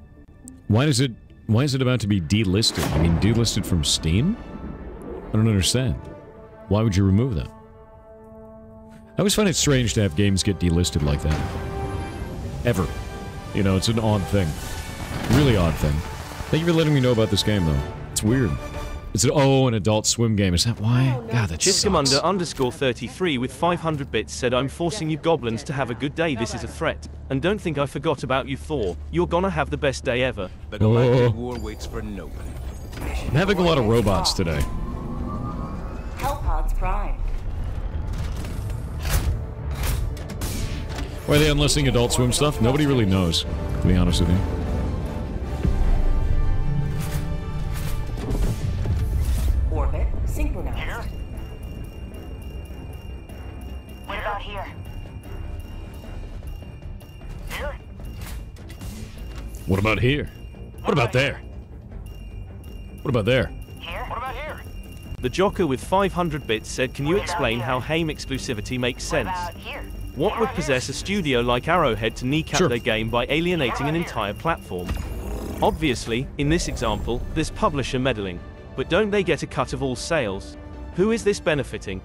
Why does it? Why is it about to be delisted? I mean, delisted from Steam? I don't understand. Why would you remove that? I always find it strange to have games get delisted like that. Ever. You know, it's an odd thing. Really odd thing. Thank you for letting me know about this game, though. It's weird. It's an oh, an Adult Swim game. Is that why? Oh, God, that sucks. Chiscomunda underscore 33 with 500 bits said I'm forcing you goblins to have a good day this is a threat. And don't think I forgot about you Thor. You're gonna have the best day ever. The Galactic Oh. War waits for nobody. I'm having a lot of robots today. Hellpods primed. Why are they unlisting Adult Swim stuff? Nobody really knows, to be honest with you. Orbit synchronized. What about here? Here? What about here? What about there? What about there? Here? What about here? The Jocker with 500 bits said can you explain how HAME exclusivity makes What sense? What would possess a studio like Arrowhead to kneecap Sure. their game by alienating an entire platform? Obviously, in this example, there's publisher meddling. But don't they get a cut of all sales? Who is this benefiting?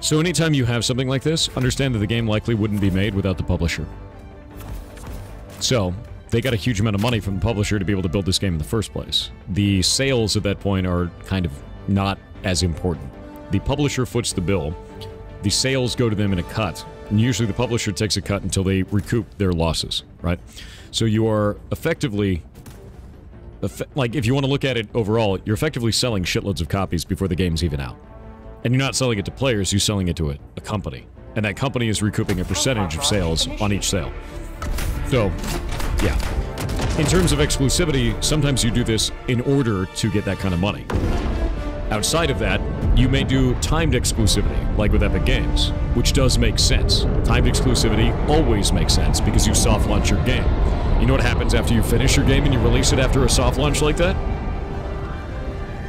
So anytime you have something like this, understand that the game likely wouldn't be made without the publisher. So, they got a huge amount of money from the publisher to be able to build this game in the first place. The sales at that point are kind of not as important. The publisher foots the bill. The sales go to them in a cut. And usually the publisher takes a cut until they recoup their losses, right? So you are effectively like if you want to look at it overall, you're effectively selling shitloads of copies before the game's even out. And you're not selling it to players, you're selling it to a, a company. And that company is recouping a percentage of sales on each sale. So, yeah. In terms of exclusivity, sometimes you do this in order to get that kind of money. Outside of that, you may do timed exclusivity, like with Epic Games, which does make sense. Timed exclusivity always makes sense because you soft launch your game. You know what happens after you finish your game and you release it after a soft launch like that?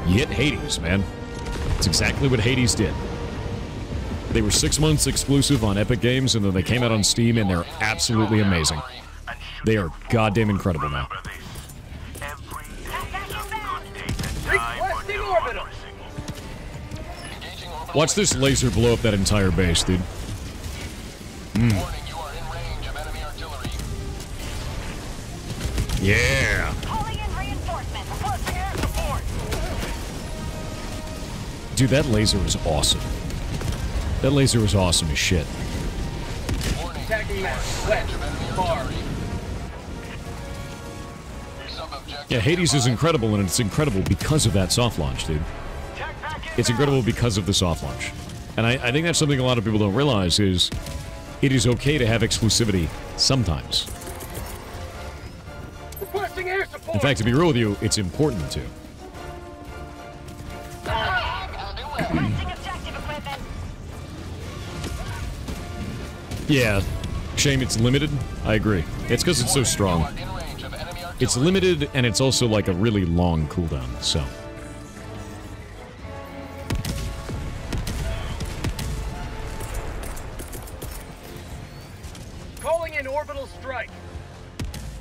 You hit Hades, man. That's exactly what Hades did. They were six months exclusive on Epic Games, and then they came out on Steam, and they're absolutely amazing. They are goddamn incredible now. Watch this laser blow up that entire base, dude. Mm. Yeah. Calling in reinforcements. Requesting air support. Dude, that laser was awesome. That laser was awesome as shit. Attacking map. West. Far. Yeah, Hades is incredible, and it's incredible because of that soft launch, dude. It's incredible because of the soft launch. And I, I think that's something a lot of people don't realize is it is okay to have exclusivity sometimes. Requesting air support. In fact, to be real with you, it's important to. Requesting objective equipment. Yeah, shame it's limited. I agree. It's because it's so strong. It's limited, and it's also like a really long cooldown, so.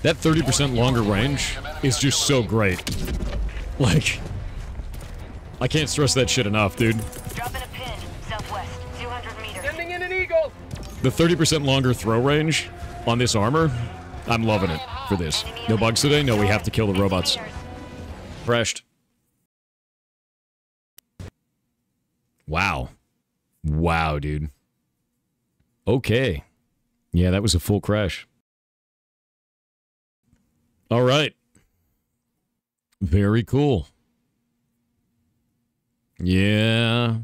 That 30% longer range is just so great. Like, I can't stress that shit enough, dude. Dropping a pin. Southwest. 200 meters. Sending in an eagle. The 30% longer throw range on this armor, I'm loving it for this. No bugs today? No, we have to kill the robots. Crashed. Wow. Wow, dude. Okay. Yeah, that was a full crash. All right. Very cool. Yeah.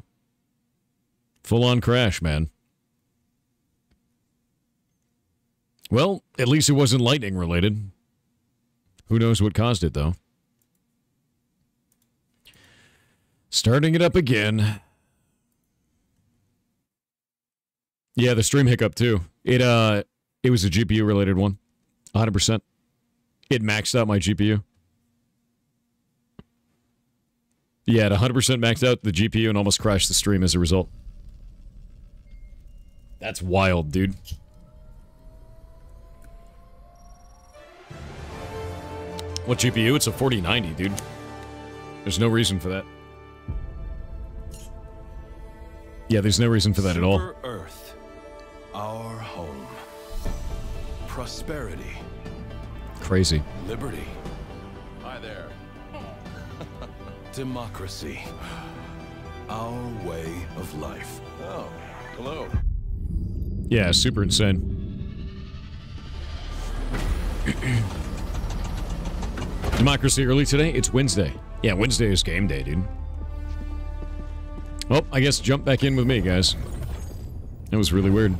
Full on crash, man. Well, at least it wasn't lightning related. Who knows what caused it, though? Starting it up again. Yeah, the stream hiccup too. It uh it was a GPU related one. 100%. It maxed out my GPU. Yeah, it 100% maxed out the GPU and almost crashed the stream as a result. That's wild, dude. What GPU? It's a 4090, dude. There's no reason for that. Yeah, there's no reason for that at all. Earth, our home. Prosperity, Crazy. liberty. Hi there. [laughs] Democracy, our way of life. Oh, hello. Yeah, super insane. [clears throat] Democracy early today? It's Wednesday. Yeah, Wednesday is game day, dude. Well, I guess jump back in with me, guys. That was really weird.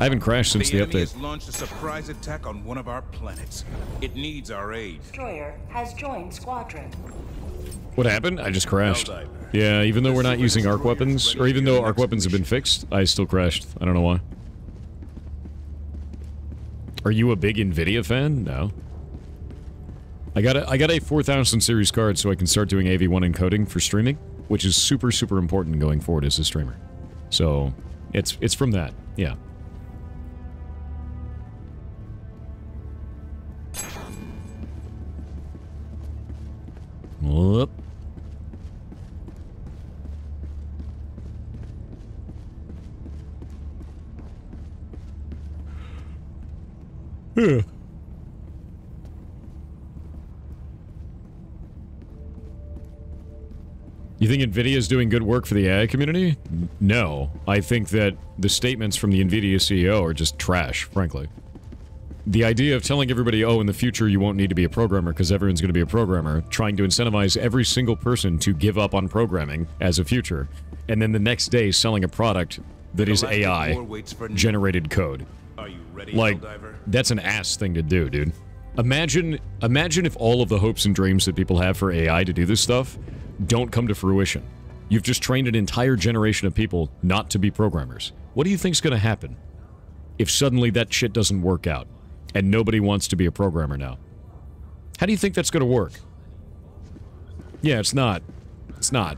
I haven't crashed since the, enemy update. has launched a surprise attack on one of our planets. It needs our aid. Destroyer has joined squadron. What happened? I just crashed. Yeah, even though we're not using arc weapons, or even though arc weapons have been fixed, I still crashed. I don't know why. Are you a big Nvidia fan? No. I got a I got a 4000 series card so I can start doing AV1 encoding for streaming, which is super super important going forward as a streamer. So, it's it's from that. Yeah. Whoop. Yeah. You think Nvidia is doing good work for the AI community? No. I think that the statements from the Nvidia CEO are just trash, frankly. The idea of telling everybody, oh, in the future you won't need to be a programmer because everyone's going to be a programmer, trying to incentivize every single person to give up on programming as a future, and then the next day selling a product that is AI War waits for no- generated code. Are you ready, Like, that's an ass thing to do, dude. Imagine, imagine if all of the hopes and dreams that people have for AI to do this stuff don't come to fruition. You've just trained an entire generation of people not to be programmers. What do you think's going to happen if suddenly that shit doesn't work out and nobody wants to be a programmer now? How do you think that's going to work? Yeah, it's not. It's not.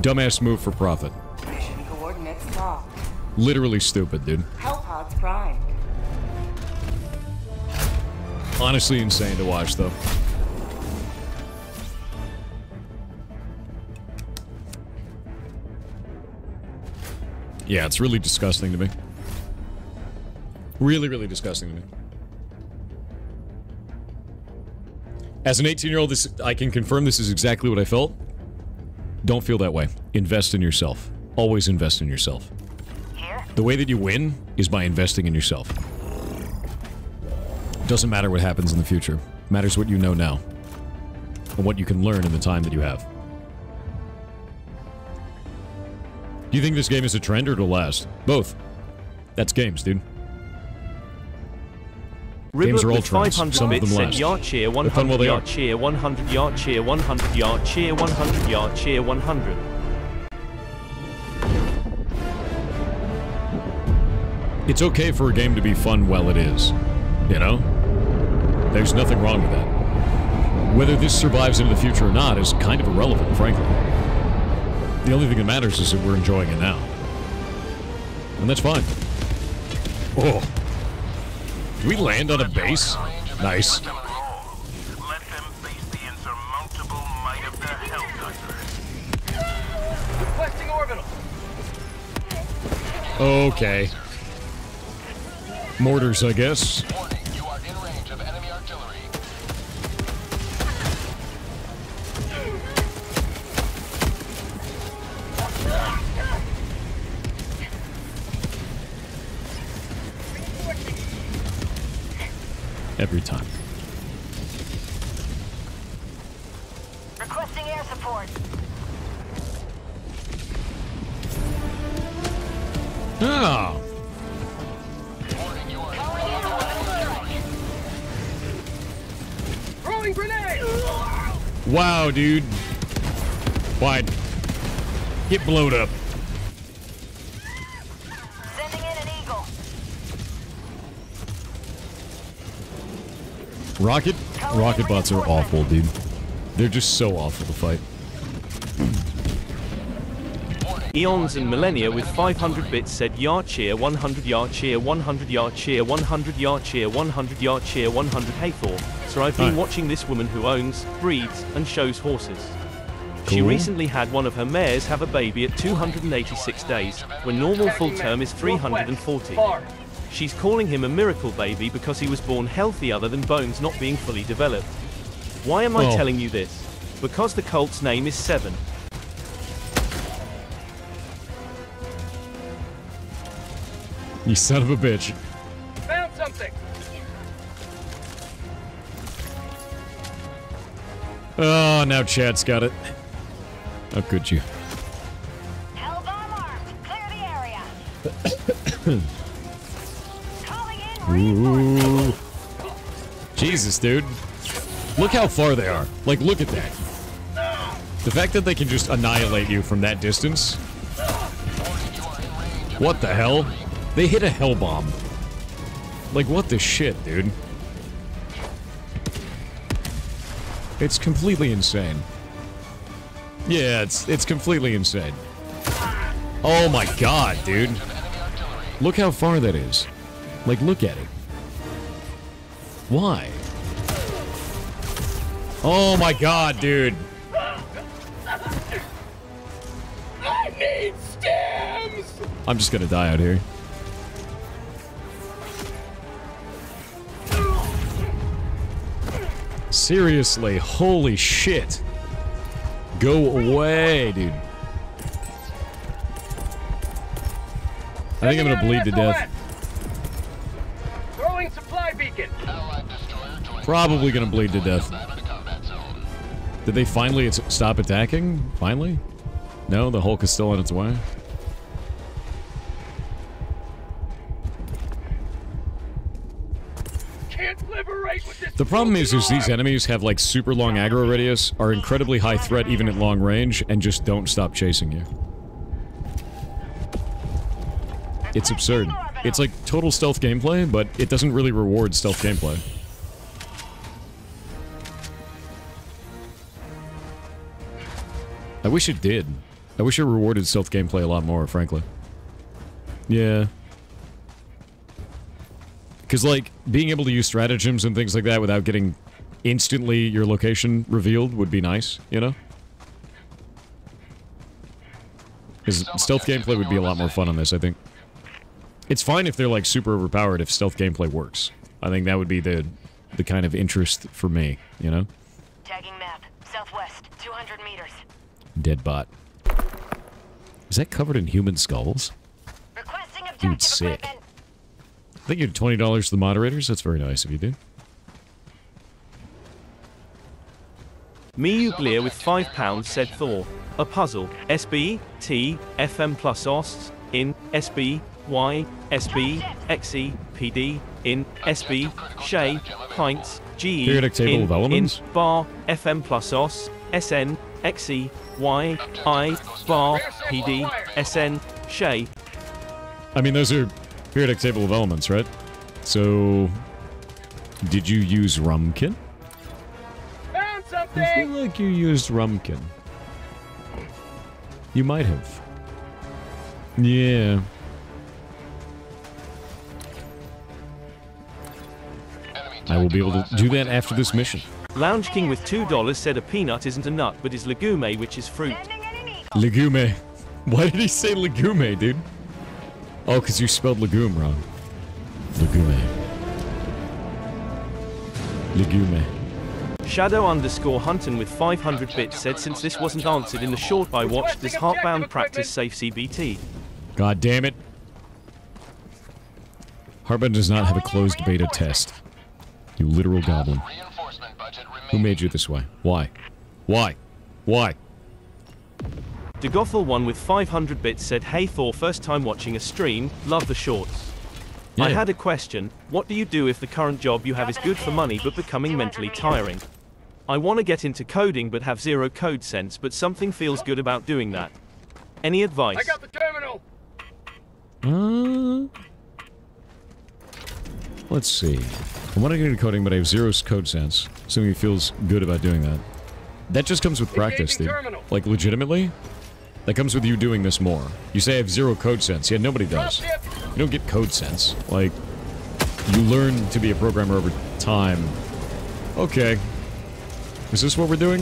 Dumbass move for profit. Mission Coordinates locked. Literally stupid, dude. Hellpods primed. Honestly insane to watch, though. Yeah, it's really disgusting to me. Really, really disgusting to me. As an 18-year-old, this I can confirm this is exactly what I felt. Don't feel that way. Invest in yourself. Always invest in yourself. The way that you win is by investing in yourself. Doesn't matter what happens in the future. Matters what you know now. And what you can learn in the time that you have. Do you think this game is a trend or it'll last? Both. That's games, dude. Games are all with trends. 500 Some of them said last. yard cheer They're 100 they yard are. cheer 100 yard cheer 100 yard cheer 100 yard cheer 100. It's okay for a game to be fun while it is. You know? There's nothing wrong with that. Whether this survives into the future or not is kind of irrelevant, frankly. The only thing that matters is that we're enjoying it now. And that's fine. Oh. We land on a base? Nice. Okay. Mortars, I guess. Dude. Wide. Get blowed up. Sending in an eagle. Rocket? Rocket bots are awful, dude. They're just so awful to fight. Eons and Millennia with 500 bits said yard cheer 100 yard cheer 100 yard cheer 100 yard cheer 100 yard cheer 100 Hey Thor. I've been Hi. watching this woman who owns, breeds, and shows horses. She recently had one of her mares have a baby at 286 days, when normal full term is 340. She's calling him a miracle baby because he was born healthy other than bones not being fully developed. Why am I Oh. telling you this? Because the colt's name is Seven. You son of a bitch. Oh, now Chad's got it. Oh, how could you? Hellbomb armed. Clear the area. [coughs] Calling in Ooh. Jesus, dude. Look how far they are. Like, look at that. The fact that they can just annihilate you from that distance. What the hell? They hit a hell bomb. Like, what the shit, dude? It's completely insane. Yeah, it's it's completely insane. Oh my god, dude. Look how far that is. Like, look at it. Why? Oh my god, dude. I need stims. I'm just gonna die out here. Seriously, holy shit. Go away, dude. I think I'm gonna bleed to death. Throwing supply beacon. Probably gonna bleed to death. Did they finally stop attacking? Finally? No, the Hulk is still on its way. The problem is, is these enemies have like super long aggro radius, are incredibly high threat even at long range, and just don't stop chasing you. It's absurd. It's like total stealth gameplay, but it doesn't really reward stealth gameplay. I wish it did. I wish it rewarded stealth gameplay a lot more, frankly. Yeah. Because, like, being able to use stratagems and things like that without getting instantly your location revealed would be nice, you know? Because stealth gameplay would be a lot more fun on this, I think. It's fine if they're, like, super overpowered if stealth gameplay works. I think that would be the the kind of interest for me, you know? Tagging map. Southwest. 200 meters. Dead bot. Is that covered in human skulls? Requesting Dude, sick. equipment. Thank you to twenty dollars to the moderators. That's very nice of you, dude. Miu Glear with £5 said Thor. A puzzle. SB, T, FM plus OST, in, SB, Y, SB, XE, PD, in, SB, Shay, Pints, GE, Periodic table in, of elements? in, bar, FM plus OS, SN, XE, Y, I, bar, PD, SN, Shay. I mean, those are periodic table of elements, right? So, did you use Rumkin? Found I feel like you used Rumkin. You might have. Yeah. I will be able to do that after this mission. Lounge King with $2 said a peanut isn't a nut but is legume which is fruit. Sending in an eagle. Legume. Why did he say legume, dude? Oh, because you spelled legume wrong. Legume. Legume. Shadow underscore Hunton with 500 bits said since this wasn't answered in the short I watched, this Heartbound practice safe CBT? God damn it. Heartbound does not have a closed beta test. You literal goblin. Who made you this way? Why? Why? Why? DeGothel one with 500 bits said Hey Thor first time watching a stream, love the shorts. I had a question, what do you do if the current job you have is good for money but becoming mentally tiring? I want to get into coding but have zero code sense but something feels good about doing that. Any advice? I got the terminal! Uh, let's see. I want to get into coding, but I have zero code sense. Something feels good about doing that. That just comes with practice, dude. Like, legitimately? That comes with you doing this more. You say I have zero code sense. Yeah, nobody does. You don't get code sense. Like, you learn to be a programmer over time. Okay. Is this what we're doing?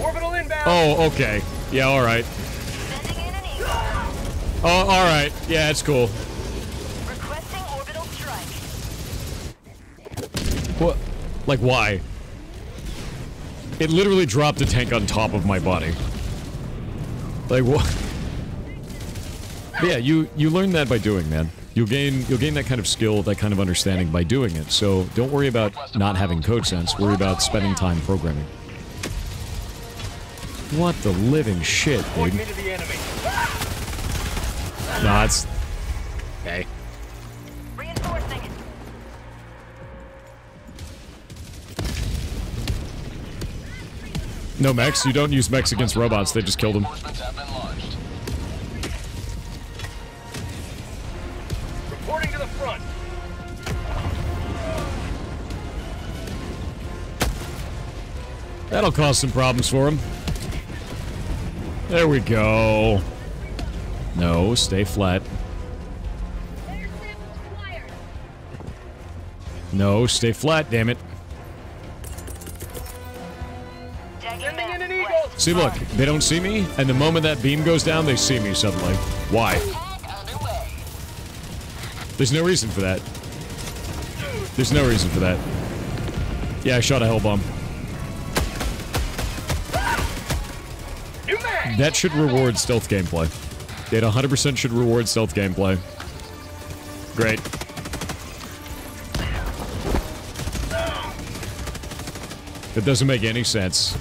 Orbital inbound! Oh, okay. Yeah, alright. Sending in an eagle. Oh, alright. Yeah, it's cool. Requesting orbital strike. What? Like, why? It literally dropped a tank on top of my body. Like, what? Yeah, you you learn that by doing, man. You'll gain you'll gain that kind of skill, that kind of understanding by doing it. So don't worry about not having code sense. Worry about spending time programming. What the living shit, dude? the enemy. Nah, it's okay. No mechs. You don't use mechs against robots. They just killed them. Reporting to the front. That'll cause some problems for him. There we go. No, stay flat. No, stay flat, damn it. See, look, they don't see me, and the moment that beam goes down, they see me suddenly. Why? There's no reason for that. There's no reason for that. Yeah, I shot a hell bomb. That should reward stealth gameplay. It 100% should reward stealth gameplay. Great. That doesn't make any sense.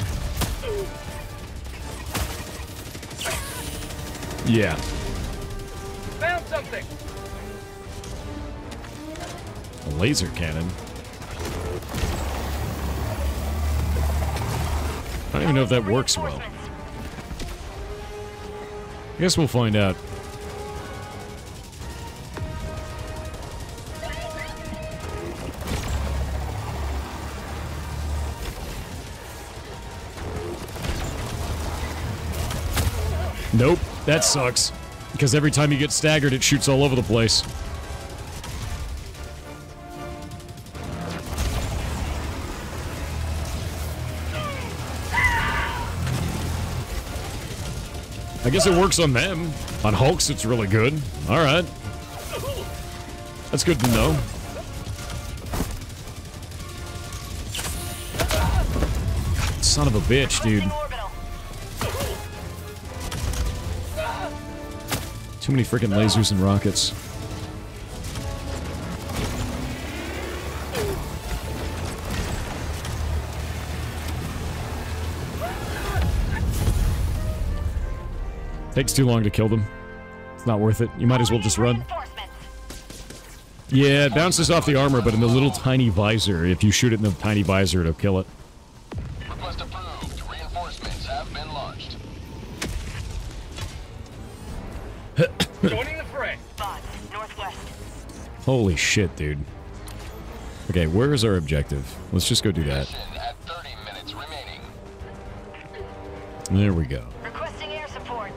Yeah. Found something! A laser cannon. I don't even know if that works well. I guess we'll find out. That sucks. Because every time you get staggered, it shoots all over the place. I guess it works on them. On Hulks, it's really good. Alright. That's good to know. Son of a bitch, dude. Too many freaking lasers and rockets. Takes too long to kill them. It's not worth it. You might as well just run. Yeah, it bounces off the armor, but in the little tiny visor. If you shoot it in the tiny visor, it'll kill it. Holy shit, dude. Okay, where is our objective? Let's just go do that. At 30 minutes remaining. There we go. Requesting air support.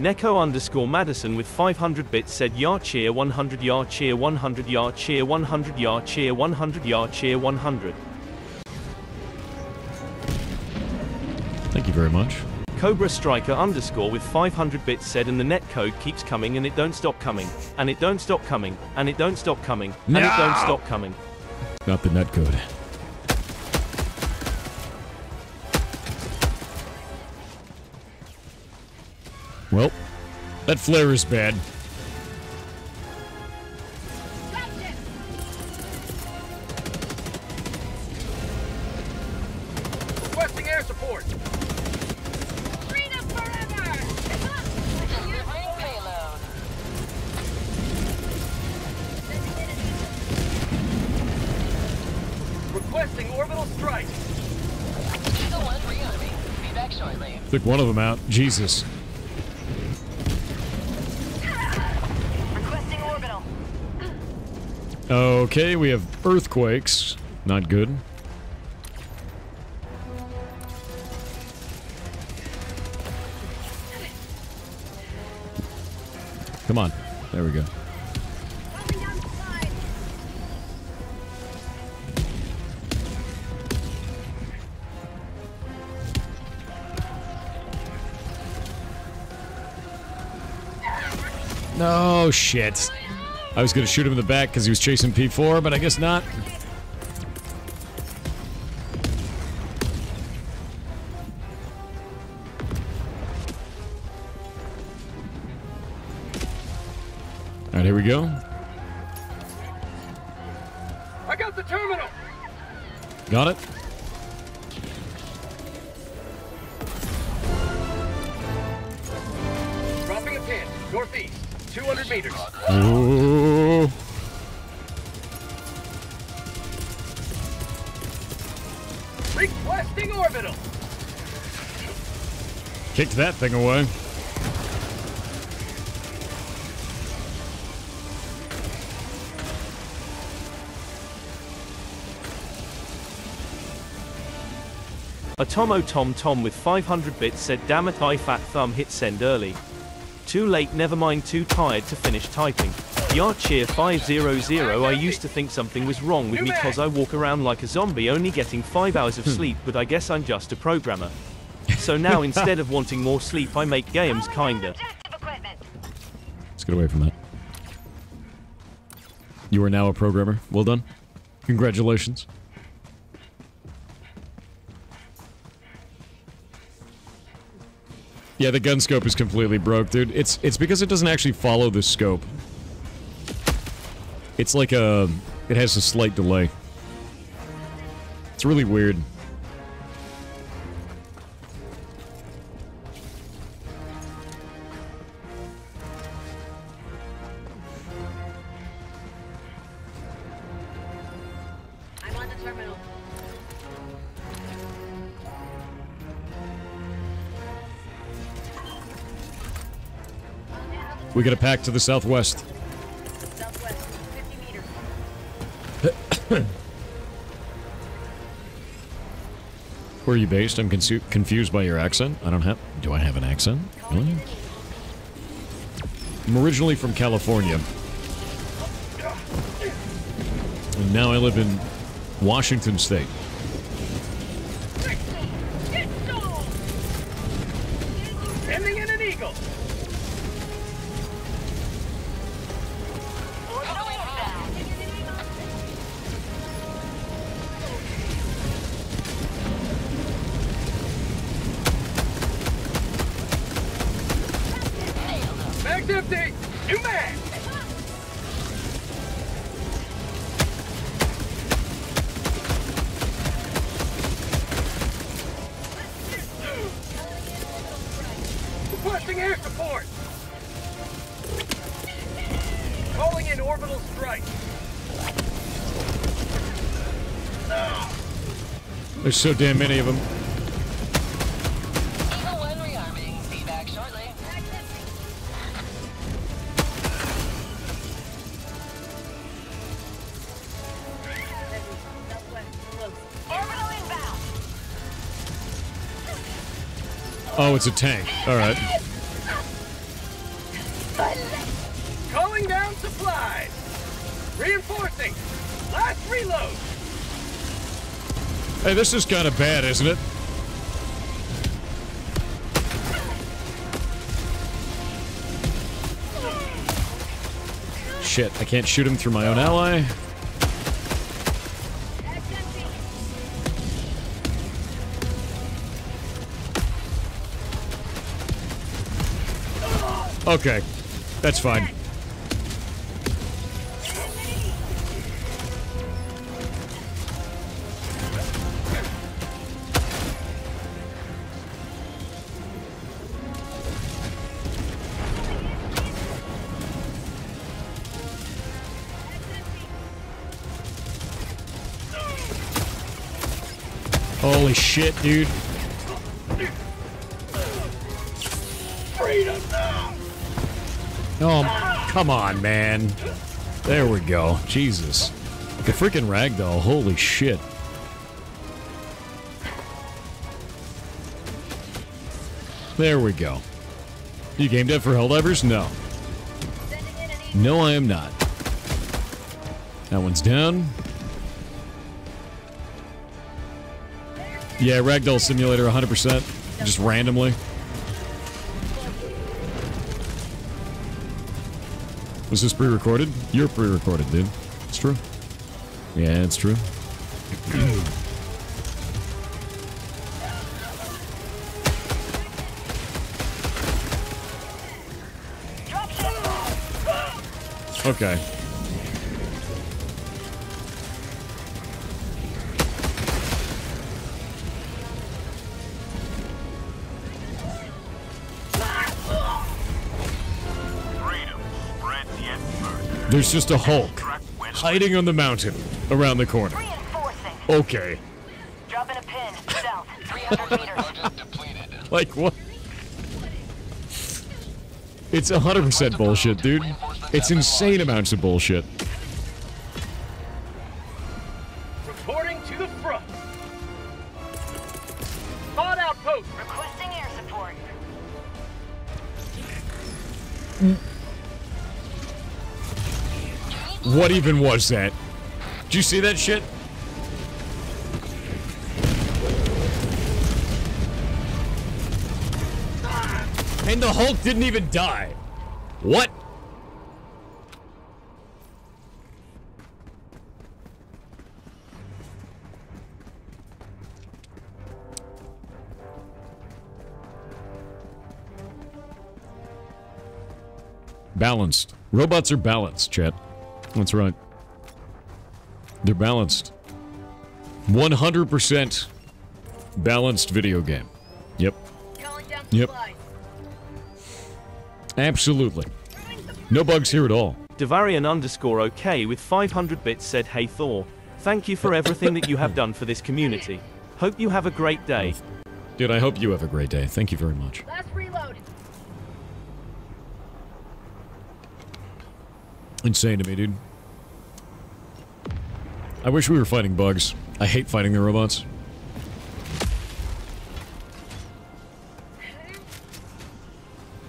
Neko underscore Madison with 500 bits said yard cheer 100 yard cheer 100 yard cheer 100 yard cheer 100 yard cheer 100. Thank you very much. Cobra Striker underscore with 500 bits said and the net code keeps coming and it don't stop coming. And it don't stop coming. And it don't stop coming. And it don't stop coming. Not the netcode. Well, that flare is bad. Took one of them out. Jesus. Requesting orbital. Okay, we have earthquakes. Not good. Come on. There we go. Shit. I was gonna shoot him in the back because he was chasing P4, but I guess not. Thing away. Atomo Tom Tom with 500 bits said damn it I fat thumb hit send early. Too late never mind too tired to finish typing. Yarcheer 500 I used to think something was wrong with me cause I walk around like a zombie only getting 5 hours of hmm. sleep but I guess I'm just a programmer. So now instead of wanting more sleep I make games kinda. Let's get away from that. You are now a programmer. Well done. Congratulations. Yeah, the gun scope is completely broke, dude. It's it's because it doesn't actually follow the scope. It's like a it has a slight delay. It's really weird. We got a pack to the southwest. Southwest, 50 meters. Where are you based? I'm confused by your accent. I don't have. Do I have an accent? Really? I'm originally from California. And now I live in Washington State. There's so damn many of them. Eagle 1 rearming. Be back shortly. Orbital inbound. Oh, it's a tank. All right. Hey, this is kind of bad, isn't it? Shit, I can't shoot him through my own ally. Okay, that's fine. Dude. Freedom. Oh, come on, man. There we go. Jesus. The freaking ragdoll. Holy shit. There we go. You game dev for Helldivers? No. No, I am not. That one's down. Yeah, Ragdoll Simulator 100%. Just randomly. Was this pre-recorded? You're pre-recorded, dude. It's true. Yeah, it's true. Okay. There's just a Hulk hiding on the mountain around the corner. Okay. Dropping a pin. South. 300 [laughs] meters. Like what? It's 100% bullshit, dude. It's insane amounts of bullshit. What even was that? Did you see that shit? And the Hulk didn't even die. What? Balanced. Robots are balanced, chat. That's right. They're balanced. 100% balanced video game. Yep. Yep. Absolutely. No bugs here at all. Devarian underscore OK with 500 bits said, Hey Thor, thank you for everything that you have done for this community. Hope you have a great day. Dude, I hope you have a great day. Thank you very much. Insane to me, dude. I wish we were fighting bugs. I hate fighting the robots.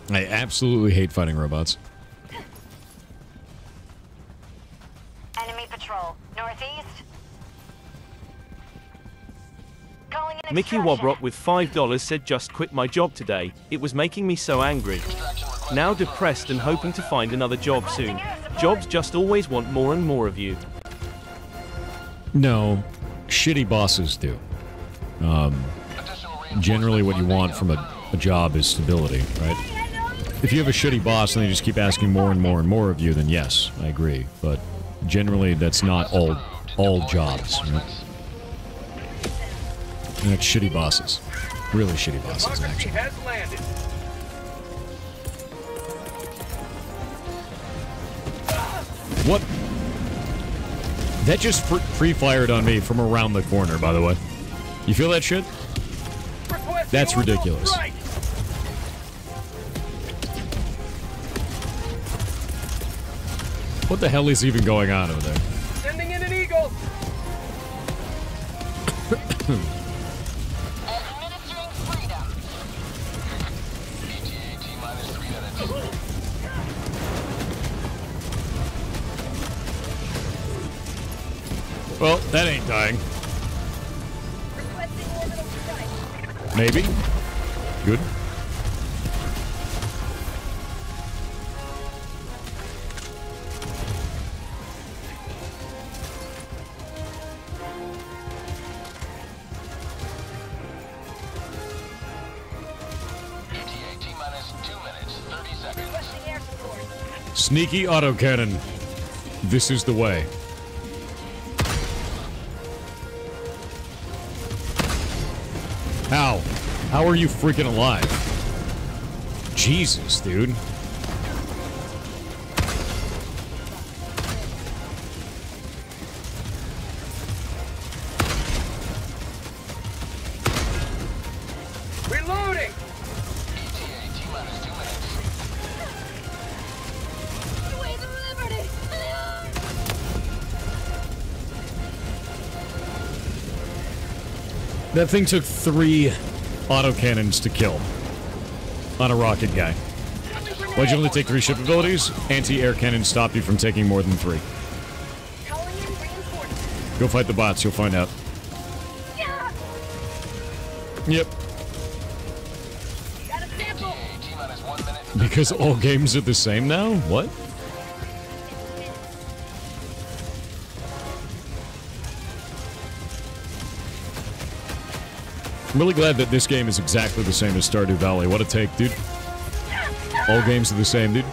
I absolutely hate fighting robots. Enemy patrol, northeast. Mickey Wobrock with $5 said just quit my job today. It was making me so angry. Now depressed and hoping to find another job soon. Jobs just always want more and more of you. No, shitty bosses do. Um, generally, what you want from a, a job is stability, right? If you have a shitty boss and they just keep asking more and more and more of you, then yes, I agree. But generally, that's not all all jobs. Right? That's shitty bosses, really shitty bosses, actually. What? That just fr- free fired on me from around the corner. By the way, you feel that shit? That's ridiculous. What the hell is even going on over there? Sneaky autocannon. This is the way. How? How are you freaking alive? Jesus, dude. That thing took three autocannons to kill on a rocket guy. Why'd you only take three ship abilities? Anti-air cannons stop you from taking more than three. Go fight the bots, you'll find out. Yep. Because all games are the same now? What? I'm really glad that this game is exactly the same as Stardew Valley. What a take, dude. All games are the same, dude.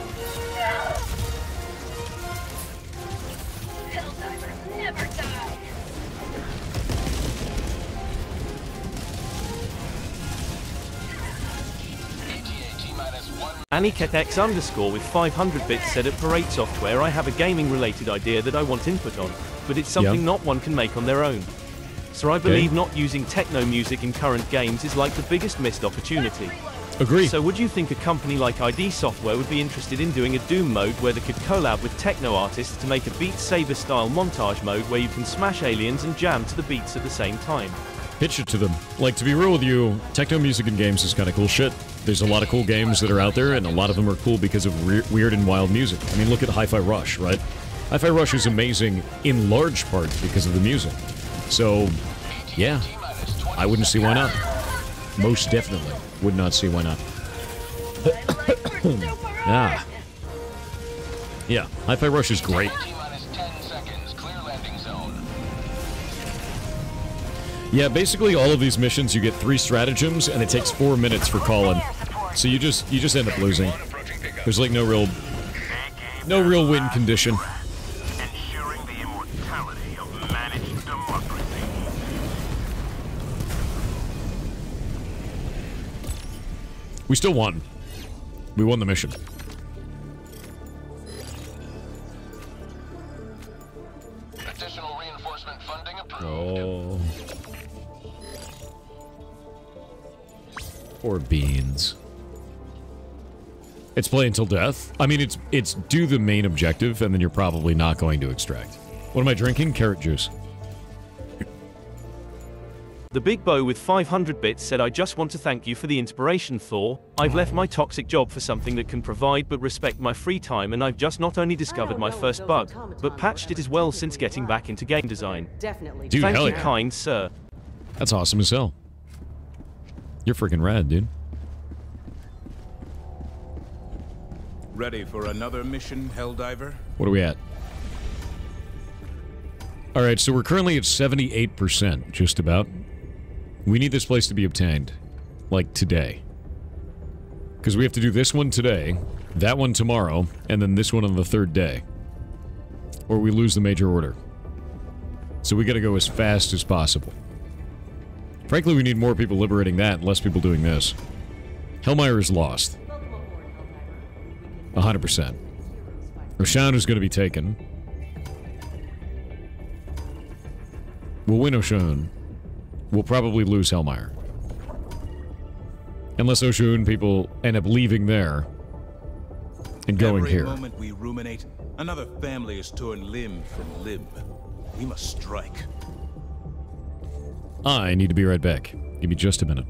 Helldivers never die. ETA T minus one AniKetX underscore with 500 bits said at Pirate Software I have a gaming related idea that I want input on, but it's something Yeah. not one can make on their own. So I believe not using techno music in current games is like the biggest missed opportunity. Agree. So would you think a company like ID Software would be interested in doing a Doom mode where they could collab with techno artists to make a Beat Saber style montage mode where you can smash aliens and jam to the beats at the same time? Pitch it to them. Like, to be real with you, techno music in games is kind of cool shit. There's a lot of cool games that are out there, and a lot of them are cool because of weird and wild music. I mean, look at Hi Fi Rush, right? Hi Fi Rush is amazing in large part because of the music. So, yeah, I wouldn't see why not. Most definitely would not see why not. [coughs] Ah. Yeah, Hi Fi Rush is great. Yeah, basically all of these missions you get three stratagems and it takes four minutes for calling. So you just you just end up losing. There's like no real no real win condition. We still won. We won the mission. Additional reinforcement funding approved. Oh. Or beans. It's play until death. I mean, it's it's do the main objective, and then you're probably not going to extract. What am I drinking? Carrot juice. The Big Bow with 500 bits said I just want to thank you for the inspiration Thor. I've left my toxic job for something that can provide but respect my free time and I've just not only discovered my first bug, but patched it as well since getting back into game design. Definitely. Dude, Thank hell you yeah. kind sir. That's awesome as hell. You're freaking rad, dude. Ready for another mission, Helldiver? What are we at? All right, so we're currently at 78%, just about. We need this place to be obtained. Like, today. Because we have to do this one today, that one tomorrow, and then this one on the third day. Or we lose the major order. So we gotta go as fast as possible. Frankly, we need more people liberating that and less people doing this. Hellmire is lost. 100%. Roshan is to be taken. We'll win Oshaune. We'll probably lose Hellmire. Unless Oshaune people end up leaving there and going Every here. moment we ruminate, another family is torn limb from limb. We must strike. I need to be right back. Give me just a minute.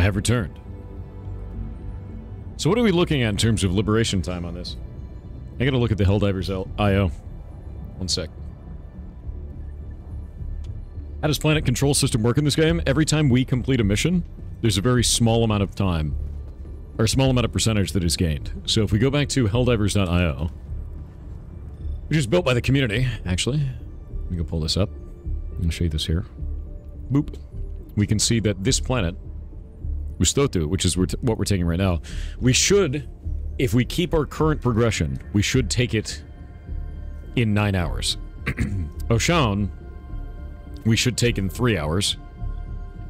I have returned. So what are we looking at in terms of liberation time on this? I gotta look at the Helldivers IO. One sec. How does planet control system work in this game? Every time we complete a mission, there's a very small amount of time, or a small amount of percentage that is gained. So if we go back to helldivers.io, which is built by the community, actually. Let me go pull this up. I'll show you this here. Boop. We can see that this planet, Ustotu, which is what we're taking right now, we should, if we keep our current progression, we should take it in nine hours. [clears throat] Oshaune, we should take in three hours.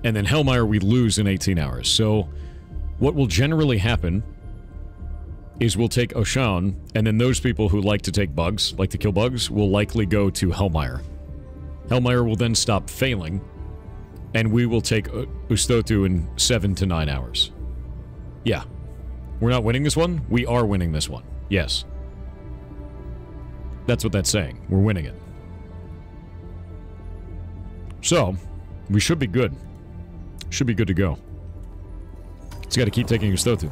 And then Hellmire, we lose in 18 hours. So, what will generally happen is we'll take Oshaune, and then those people who like to take bugs, like to kill bugs, will likely go to Hellmire. Hellmire will then stop failing, and we will take uh, Ustotu in seven to nine hours. Yeah. We're not winning this one? We are winning this one. Yes. That's what that's saying. We're winning it. So, we should be good. Should be good to go. It's gotta keep taking Ustotu.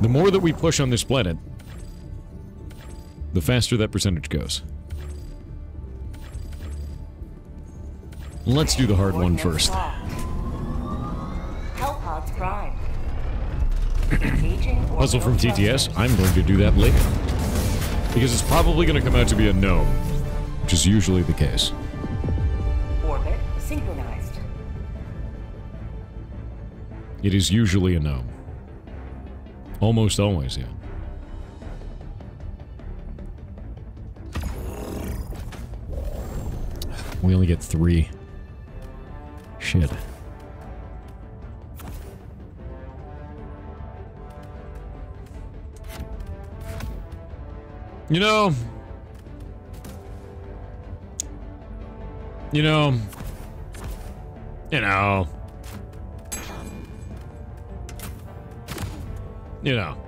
The more that we push on this planet, the faster that percentage goes. Let's do the hard one first. Hellpods Prime. Engaging Puzzle from TTS. I'm going to do that later. Because it's probably going to come out to be a no, which is usually the case. Orbit synchronized. It is usually a no. Almost always, yeah. We only get three. Shit. You know... You know... You know... You know.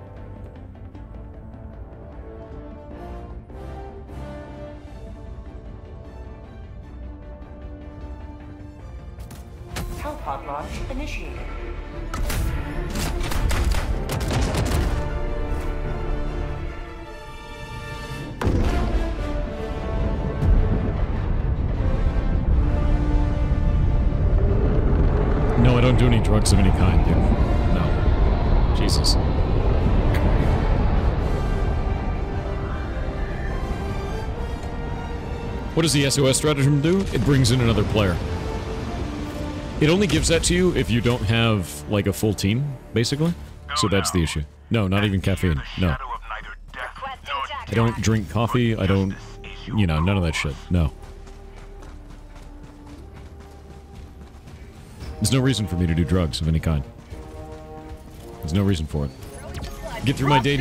Launch initiated. No, I don't do any drugs of any kind, dude. No. Jesus. What does the SOS stratagem do? It brings in another player. It only gives that to you if you don't have, like, a full team, basically. So that's the issue. No, not even caffeine. No. I don't drink coffee. I don't, you know, none of that shit. No. There's no reason for me to do drugs of any kind. There's no reason for it. Get through my day